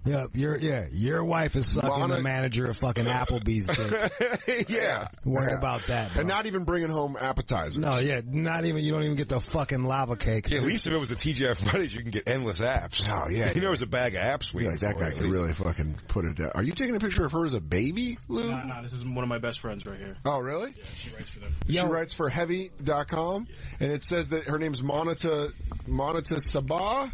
Yep, your yeah, your wife is sucking Lana- the manager of fucking Applebee's dick. yeah, Worry Yeah. about that. Bro. and not even bringing home appetizers. no, yeah, not even. You don't even get the fucking lava cake. Yeah, at least if it was the TGI Fridays, you can get endless apps. Oh, yeah. you know, it's a bag of apps. You're like that guy could really fucking put it down. Are you taking a picture of her as a baby, Lou? No, no, this is one of my best friends right here. Oh, really? Yeah, She writes for them. She writes for heavy.com and it says that her name's Montia Montia Sabah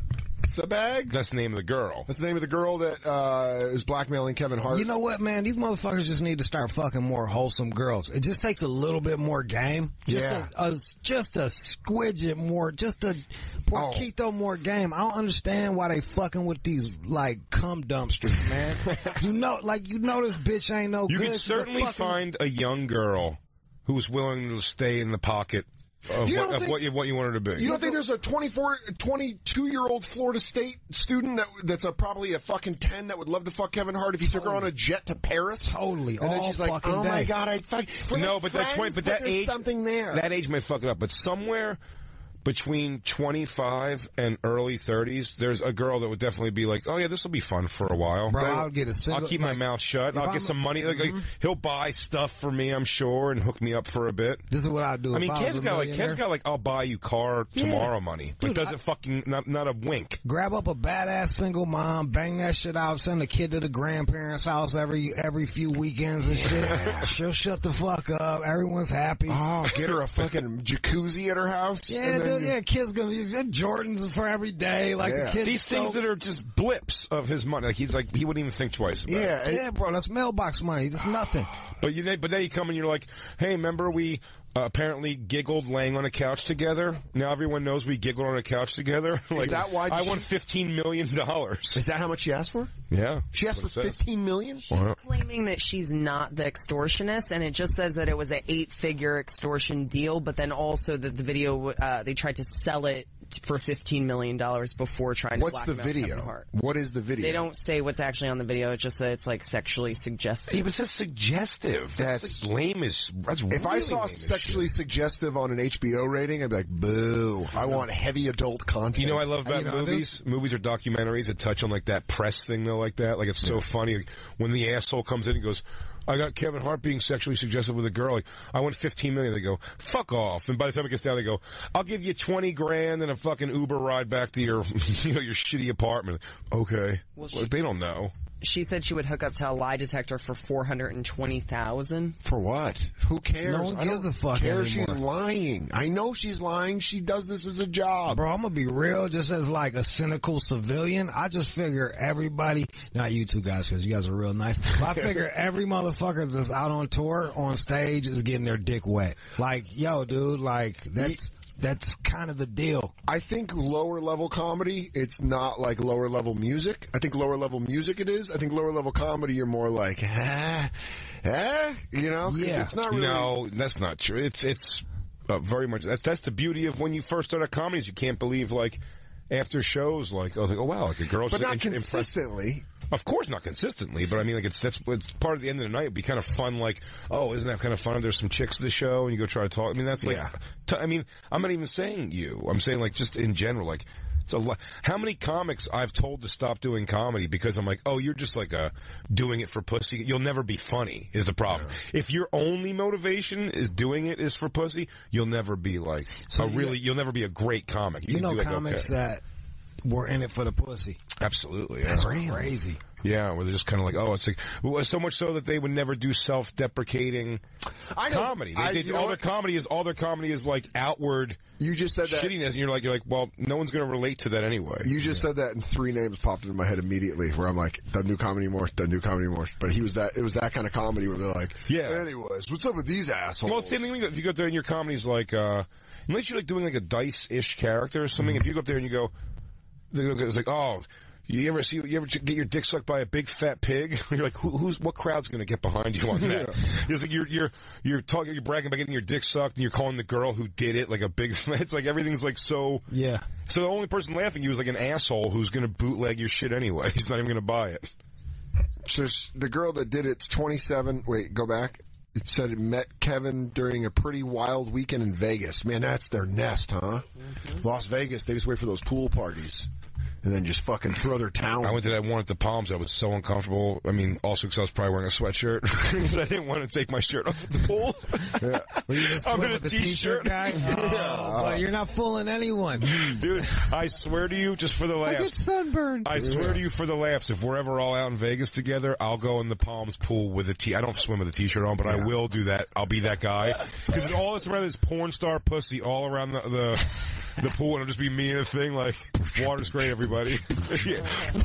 Sabbag. That's the name of the girl. That's the name of the girl that uh, is blackmailing Kevin Hart. You know what, man? These motherfuckers just need to start fucking more wholesome girls. It just takes a little bit more game. Just Yeah. A, a, just a squidget more, just a porquito more game. I don't understand why they fucking with these, like, cum dumpsters, man. you know, like, you know this bitch ain't no You good. can She's certainly fucking- find a young girl who's willing to stay in the pocket of, You what, don't of what, you, what you want her to be. You don't think there's a 24, 22 year old Florida State student that that's a, probably a fucking 10 that would love to fuck Kevin Hart if he took her on a jet to Paris? Totally. And then she's like, oh my god, I fuck. no, but that's friends, twenty. But that there's age, something there. That age may fuck it up. But somewhere between twenty five and early thirties, there's a girl that would definitely be like, "Oh yeah, this will be fun for a while." Bro, I would get a single- I'll keep my like, mouth shut. if I'll I'm- get some money. Like, like, mm-hmm. he'll buy stuff for me, I'm sure, and hook me up for a bit. This is what I'll do. I mean, was Kev's a got like millionaire. Kev's got like, "I'll buy you car tomorrow" money. But Dude, doesn't I- fucking not not a wink. grab up a badass single mom, bang that shit out, send a kid to the grandparents' house every every few weekends and shit. She'll shut the fuck up. Everyone's happy. Oh, get her a fucking jacuzzi at her house. Yeah, and yeah, kids gonna be Jordans for every day. Like Yeah. the kids, These things that are just blips of his money. Like he's like he wouldn't even think twice about it. Yeah, and- yeah, bro, that's mailbox money. That's nothing. But you, but then you come and you're like, hey, remember we uh, apparently giggled laying on a couch together? Now everyone knows we giggled on a couch together. like, that why I she- won fifteen million dollars? Is that how much she asked for? Yeah, She asked for That's what it 15 million? Wow. claiming that she's not the extortionist, and it just says that it was an eight-figure extortion deal, but then also that the video, uh, they tried to sell it fift- for fifteen million dollars before trying to What's the blackmail video? Kevin Hart. What is the video? They don't say what's actually on the video. It's just that it's like sexually suggestive. Yeah, but it says suggestive. That's, That's- like lame as. That's If I saw lame as sexually suggestive on an HBO rating, I'd be like, boo. I want heavy adult content. You know what I love about I do. movies? Movies or documentaries that touch on like that press thing though, like that. Like it's so funny Like, when the asshole comes in and goes, "I got Kevin Hart being sexually suggestive with a girl." Like I want fifteen million. They go, "Fuck off!" And by the time it gets down, they go, "I'll give you twenty grand and a fucking Uber ride back to your, you know, your shitty apartment." Okay, Well, Well, they don't know. She said she would hook up to a lie detector for four hundred and twenty thousand. For what? Who cares? No one I gives don't a fuck care anymore. she's lying. I know she's lying. She does this as a job. Bro, I'm gonna be real. Just as like a cynical civilian, I just figure everybody, not you two guys, because you guys are real nice. But I figure every motherfucker that's out on tour on stage is getting their dick wet. Like, yo, dude, like that's that's kind of the deal. I think lower level comedy, it's not like lower level music. I think lower level music it is. I think lower level comedy, you're more like, ah, ah, you know? Yeah. It's not really. No, that's not true. It's it's uh, very much that's that's the beauty of when you first start at comedies. You can't believe like after shows like I was like, oh wow, like a girl's But not in- impressed. consistently. Of course, not consistently, but I mean, like it's that's it's part of the end of the night. It'd be kind of fun, like, oh, isn't that kind of fun? If there's some chicks at the show, and you go try to talk. I mean, that's like, Yeah. t- I mean, I'm not even saying you. I'm saying like just in general, like. It's a lot. How many comics I've told to stop doing comedy because I'm like, oh, you're just like a doing it for pussy. You'll never be funny is the problem. If your only motivation is doing it is for pussy, you'll never be like So a you- really. You'll never be a great comic. You can know like, comics okay. that were in it for the pussy. Absolutely. That's yeah. crazy. Yeah, where they're just kind of like, oh, it's like so much so that they would never do self-deprecating comedy. They, I- they, all their what? comedy is all their comedy is like outward You just said that. shittiness, and you're like, you're like, well, no one's going to relate to that anyway. You just said that, and three names popped into my head immediately. Where I'm like, doesn't do comedy anymore, doesn't do comedy anymore. But he was that. It was that kind of comedy where they're like, Yeah. Anyways, what's up with these assholes? well, same thing if you go there and your comedy's like, uh, unless you're like doing like a dice-ish character or something. If you go up there and you go, they look- it's like, oh. You ever see? You ever get your dick sucked by a big fat pig? You're like, who, who's what crowd's going to get behind you on that? It's like you're you're you're talking, you're bragging about getting your dick sucked, and you're calling the girl who did it like a big. It's like everything's like so. Yeah. So the only person laughing at you is like an asshole who's going to bootleg your shit anyway. He's not even going to buy it. So the girl that did it's 27. Wait, go back. It said it met Kevin during a pretty wild weekend in Vegas. Man, that's their nest, huh? Mm-hmm. Las Vegas. They just wait for those pool parties. And then just fucking throw their towel. I went to that one at the Palms. I was so uncomfortable. I mean, also because I was probably wearing a sweatshirt because I didn't want to take my shirt off at the pool. Were you just I'm swim in a with the t-shirt. t-shirt guy? Oh, but you're not fooling anyone. Dude, I swear to you, just for the I get laughs. sunburned. I swear to you, for the laughs, if we're ever all out in Vegas together, I'll go in the Palms pool with a t. I don't swim with a t-shirt on, but I will do that. I'll be that guy because all that's around is porn star pussy all around the the, the pool, and it'll just be me and a thing like water's great, everybody.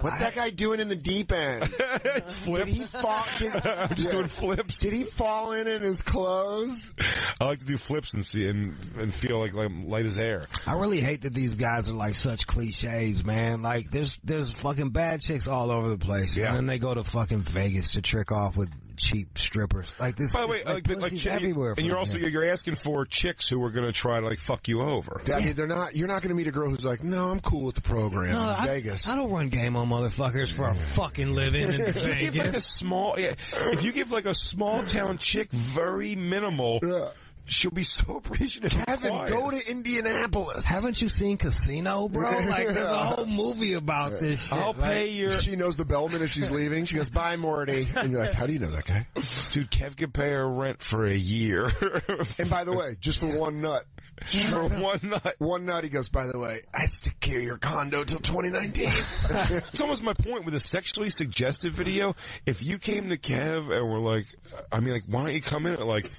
What's that guy doing in the deep end? Flip. Did he fall? Did, I'm just doing flips. Did he fall in in his clothes? I like to do flips and see and and feel like like light as air. I really hate that these guys are like such cliches, man. Like there's there's fucking bad chicks all over the place, Yeah. and then they go to fucking Vegas to trick off with cheap strippers. Like this. By the way, like, like, like, pussies everywhere. and you're also man. you're asking for chicks who are going to try to like fuck you over. I mean, they're not. You're not going to meet a girl who's like, "No, I'm cool with the program." No, in I, Vegas. I don't run game on motherfuckers for a fucking living in If you give like a Vegas. small, yeah, if you give like a small town chick very minimal, she'll be so appreciative. Kevin, quiet. go to Indianapolis. Haven't you seen Casino, bro? Like there's a whole movie about this shit. I'll Like, pay your She knows the bellman as she's leaving. She goes, "Bye, Morty," and you're like, "How do you know that guy?" dude. Kev can pay her rent for a year And by the way, just for one nut, for one night. one nut, he goes, "By the way, I secure your condo till 2019." It's almost my point with a sexually suggestive video. If you came to Kev and were like, I mean, like, why don't you come in at like,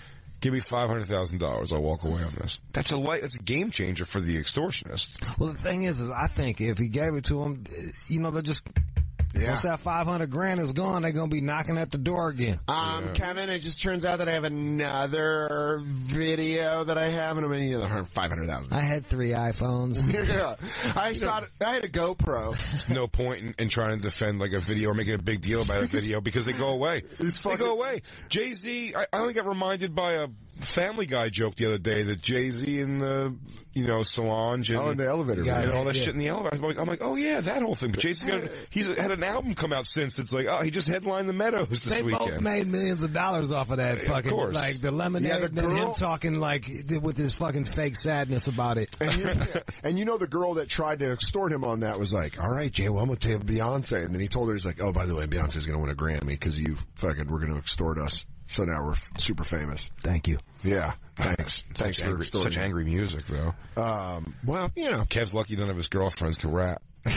give me five hundred thousand dollars, I'll walk away on this. That's a light. That's a game changer for the extortionist. Well, the thing is, is I think if he gave it to him, you know, they're just once that five hundred grand is gone, they're gonna be knocking at the door again. Um, Kevin, it just turns out that I have another video that I have, and I'm going to need another five hundred thousand. I had three iPhones. yeah, I thought I had a GoPro. There's no point in, in trying to defend like a video or making a big deal about a video because they go away. It's They go away. Jay Z, I, I only got reminded by a Family Guy joke the other day that Jay Z and the you know Solange and, Oh, in the elevator, yeah, and all that Yeah. shit in the elevator. I'm like, I'm like, oh yeah, that whole thing. But Jay Z's got he's had an album come out since. It's like, oh, he just headlined the Meadows this They both made millions of dollars off of that Of fucking, course. like the lemonade, Yeah, the and then him girl- talking like with his fucking fake sadness about it. And you, and you know the girl that tried to extort him on that was like, "All right, Jay, well I'm gonna tell Beyonce," and then he told her he's like, "Oh, by the way, Beyonce's gonna win a Grammy because you fucking were gonna extort us." So now we're super famous. Thank you. Yeah, thanks. Thanks such for angry, such angry music though. Um, well, you know, Kev's lucky none of his girlfriends can rap.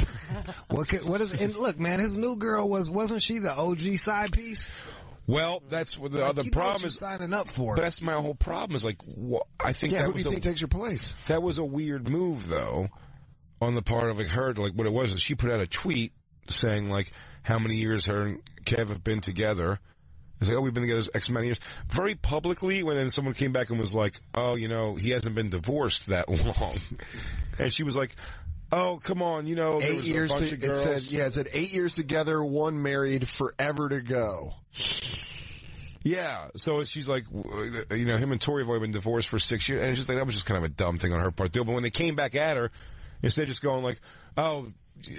What could, what is and look, man, his new girl was wasn't she the OG side piece? Well, that's what the Like, other you know what problem you're is. signing up for. But that's my whole problem. Is like, wha- I think yeah. that Who do you a- think takes your place? That was a weird move, though, on the part of like her. Like what it was is she put out a tweet saying like how many years her and Kev have been together. It's like, oh, we've been together X amount of years. Very publicly, when then someone came back and was like, oh, you know, he hasn't been divorced that long. and she was like, oh, come on, you know, Eight was years. a bunch To, it said, yeah, it said eight years together, one married, forever to go. Yeah, so she's like, you know, him and Torrei have only been divorced for six years, and it's just like that was just kind of a dumb thing on her part too. But when they came back at her, instead of just going like, "Oh,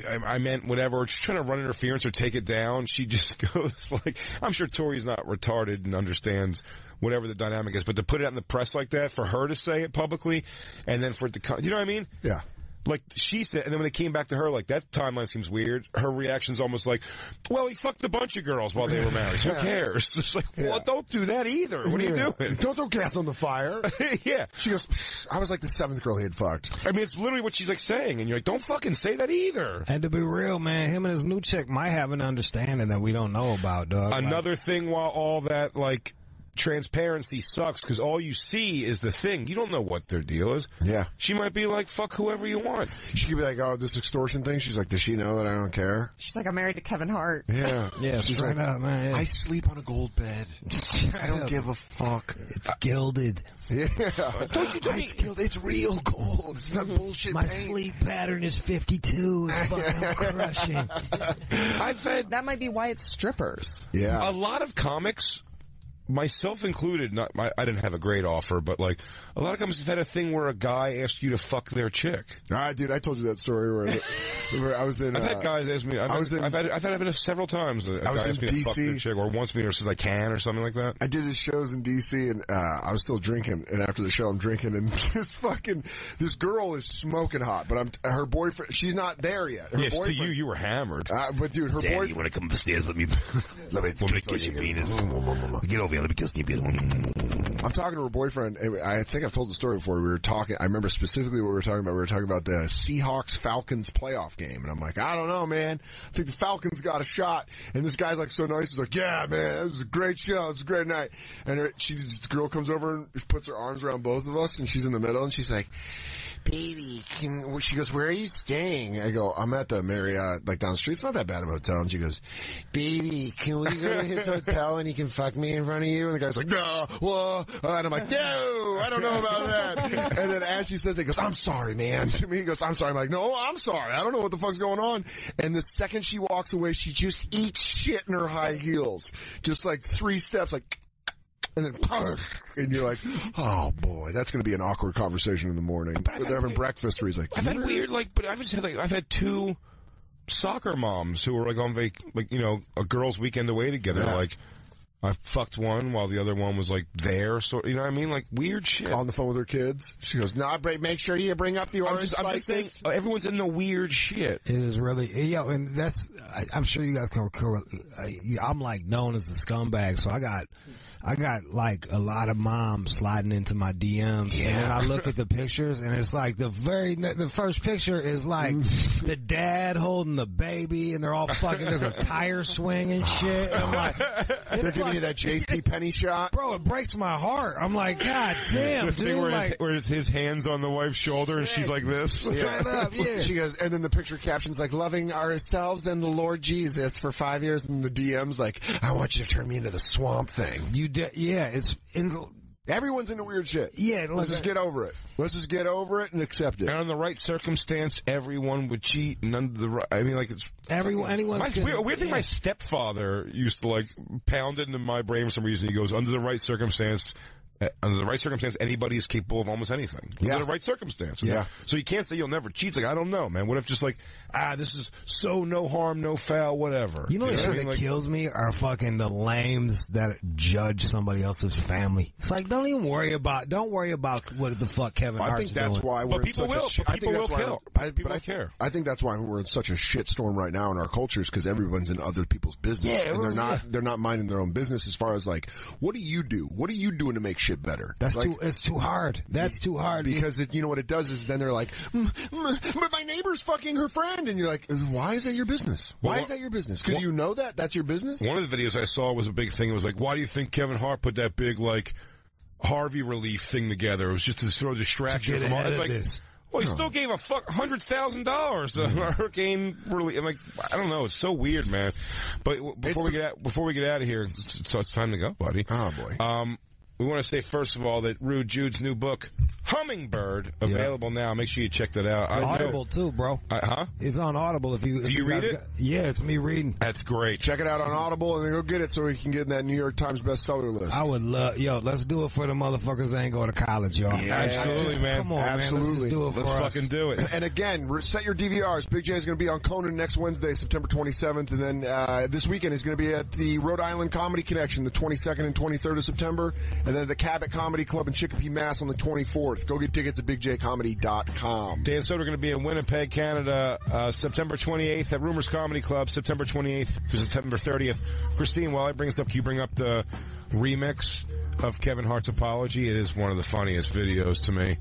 I, meant whatever," just trying to run interference or take it down, she just goes like, "I'm sure Torrei's not retarded and understands whatever the dynamic is, but to put it out in the press like that, for her to say it publicly, and then for it to come, you know what I mean? Yeah." Like she said, and then when they came back to her, like that timeline seems weird. Her reaction's almost like, "Well, he fucked a bunch of girls while they were married. Who cares?" It's like, well, don't do that either. What are you doing? Don't throw gas on the fire. yeah. She goes, "Pfft, I was like the seventh girl he had fucked. I mean, it's literally what she's like saying, and you're like, "Don't fucking say that either." And to be real, man, him and his new chick might have an understanding that we don't know about, dog. Like, Another thing, while all that like transparency sucks, because all you see is the thing. You don't know what their deal is. Yeah. She might be like, "Fuck whoever you want." She could be like, oh, this extortion thing. She's like, does she know that I don't care? She's like, I'm married to Kevin Hart. Yeah. yeah, She's straight like, up, man. I sleep on a gold bed. I don't give a fuck. it's gilded. Yeah. Don't you do ah, it's, gold. it's real gold. It's not bullshit My paint. sleep pattern is 52. It's fucking crushing. I've had That might be why it's strippers. Yeah. a lot of comics, myself included. Not my, I didn't have a great offer, but like a lot of comics have had a thing where a guy asked you to fuck their chick. Ah, dude, I told you that story where, where I was in. I've uh, had guys ask me. I've, I had, was in- I've had. I've had it several times. A I was guy in asked me to fuck DC. their chick, or wants me, or says I can, or something like that. I did his shows in DC and, uh, I was still drinking and after the show I'm drinking and this fucking, this girl is smoking hot, but I'm, her boyfriend, she's not there yet. Her Yes, to you, you were hammered. Uh, but dude, her boyfriend, You want to come upstairs? Let me. let me, Want me to kiss your penis? Get over here. Let me kiss penis. I'm talking to her boyfriend. I think I've told the story before. We were talking. I remember specifically what we were talking about. We were talking about the Seahawks Falcons playoff game, and I'm like, I don't know, man. I think the Falcons got a shot. And this guy's like so nice. He's like, Yeah, man, it was a great show. It was a great night. And her, she, this girl comes over and puts her arms around both of us, and she's in the middle, and she's like. Baby, can, she goes, where are you staying? I go, I'm at the Marriott, like down the street. It's not that bad of a hotel. And she goes, baby, can we go to his hotel and he can fuck me in front of you? And the guy's like, no, well, and I'm like, no, I don't know about that. And then as she says it, he goes, I'm sorry, man. To me, he goes, I'm sorry. I'm like, no, I'm sorry. I don't know what the fuck's going on. And the second she walks away, she just eats shit in her high heels. Just like three steps, like, and then, and you're like, oh boy, that's going to be an awkward conversation in the morning. They're having breakfast where he's like, I've had weird, like, but I've just had like, I've had two soccer moms who were like on vac, like you know, a girls' weekend away together. Yeah. Like, I fucked one while the other one was like there. So you know what I mean? Like weird shit. on the phone with her kids. She goes, no, nah, make sure you bring up the I'm orange just, I'm just saying, slices. uh, everyone's in the weird shit. It is really, yo, and that's, I, I'm sure you guys can, can I, I'm like known as the scumbag, so I got, I got like a lot of moms sliding into my DMs, and then I look at the pictures, and it's like the very, the first picture is like mm. the dad holding the baby, and they're all fucking, there's a tire swing and shit, and I'm like, They're giving you that JC Penney shot. bro, it breaks my heart. I'm like, god damn, the dude, thing where, like, his, where his, hands on the wife's shoulder and she's like this. straight up, yeah. She goes, and then the picture captions like, loving ourselves and the Lord Jesus for five years, and the DM's like, I want you to turn me into the swamp thing. You de- yeah, it's in, Everyone's into weird shit. yeah, Let's just get over it. Let's just get over it and accept it. And on the right circumstance, everyone would cheat. And under the right, I mean, like it's everyone, anyone. My, weird, a weird thing my stepfather used to like pound into my brain for some reason. He goes, under the right circumstance, under the right circumstance, anybody is capable of almost anything. Under Yeah. the right circumstance. Yeah. So you can't say you'll never cheat. It's like, I don't know, man. What if just like, ah, this is so no harm, no foul, whatever. You know what what that Like- kills me are fucking the lames that judge somebody else's family. It's like don't even worry about don't worry about what the fuck Kevin I think that's doing. why we're in such a, sh- I think that's why I, but I, I think that's why we're in such a shitstorm right now in our cultures because everyone's in other people's business Yeah, and they're yeah. not they're not minding their own business as far as like what do you do? What are you doing to make shit better? That's Like, too it's too hard. That's too hard because it, you know what it does is then they're like, "Mm, mm, but my neighbor's fucking her friend, and you're like, why is that your business? Why Well, is that your business? Because you know that that's your business. One of the videos I saw was a big thing. It was like, why do you think Kevin Hart put that big like Harvey relief thing together? It was just to throw distraction To get from all. It's like, this. well, he still gave a fuck hundred thousand dollars to Hurricane relief. I'm like, I don't know. It's so weird, man. But w- before It's we get out, before we get out of here, so it's time to go, buddy. Oh boy. Um, we want to say first of all that Rude Jude's new book, Hummingbird, available now. Make sure you check that out. I know- Audible too, bro. Uh, huh? It's on Audible if you if Do you read it? got- yeah, it's me reading. That's great. Check it out on Audible and then go get it so we can get in that New York Times bestseller list. I would love yo. Let's do it for the motherfuckers that ain't going to college, y'all. Yeah, Absolutely, man. Come on, man. Let's Absolutely. just do it Let's us. fucking do it. And again, set your DVRs. Big Jay is going to be on Conan next Wednesday, September 27th, and then uh, this weekend he's going to be at the Rhode Island Comedy Connection, the 22nd and 23rd of September, and then the Cabot Comedy Club in Chicopee, Mass, on the 24th. Go get tickets at BigJayComedy.com. Dan Soder going to be in Winnipeg, Canada, uh, September 28th at Rumors Comedy Club, September 28th through September 30th. Christine, while I bring this up, can you bring up the remix of Kevin Hart's apology? It is one of the funniest videos to me.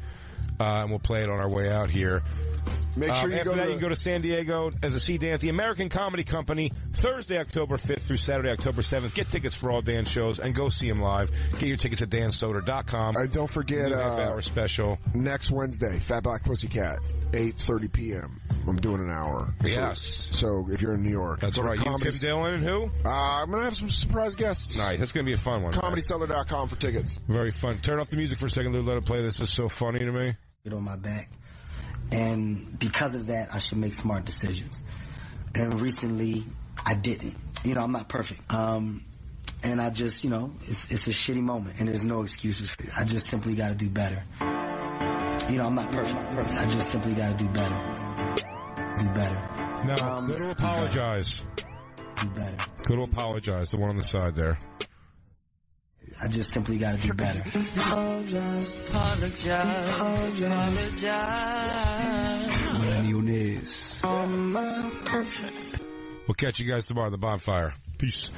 Uh, and we'll play it on our way out here. Make sure Um, you after go that, to- you can go to San Diego as a C Dan at the American Comedy Company Thursday, October 5th through Saturday, October 7th. Get tickets for all Dan shows and go see him live. Get your tickets at dansoder.com. And don't forget, New half uh, hour special. next Wednesday, Fat Black Pussycat, 8.30 p.m. I'm doing an hour. Yes. So if you're in New York. That's go to right. You, Tim Dillon, and who? Uh, I'm going to have some surprise guests. Nice. That's going to be a fun one. ComedyCellar.com for tickets. Very fun. Turn off the music for a second, Lou. Let it play. This is so funny to me. Get on my back. And because of that, I should make smart decisions. And recently, I didn't. You know, I'm not perfect. Um, and I just, you know, it's, it's a shitty moment and there's no excuses for it. I just simply gotta do better. You know, I'm not perfect. perfect. I just simply gotta do better. Do better. No, Um, go to apologize. Do better. Go to apologize. The one on the side there. I just simply gotta do better. Apologize, apologize, apologize. Millennialness. I'm not perfect. We'll catch you guys tomorrow on the bonfire. Peace.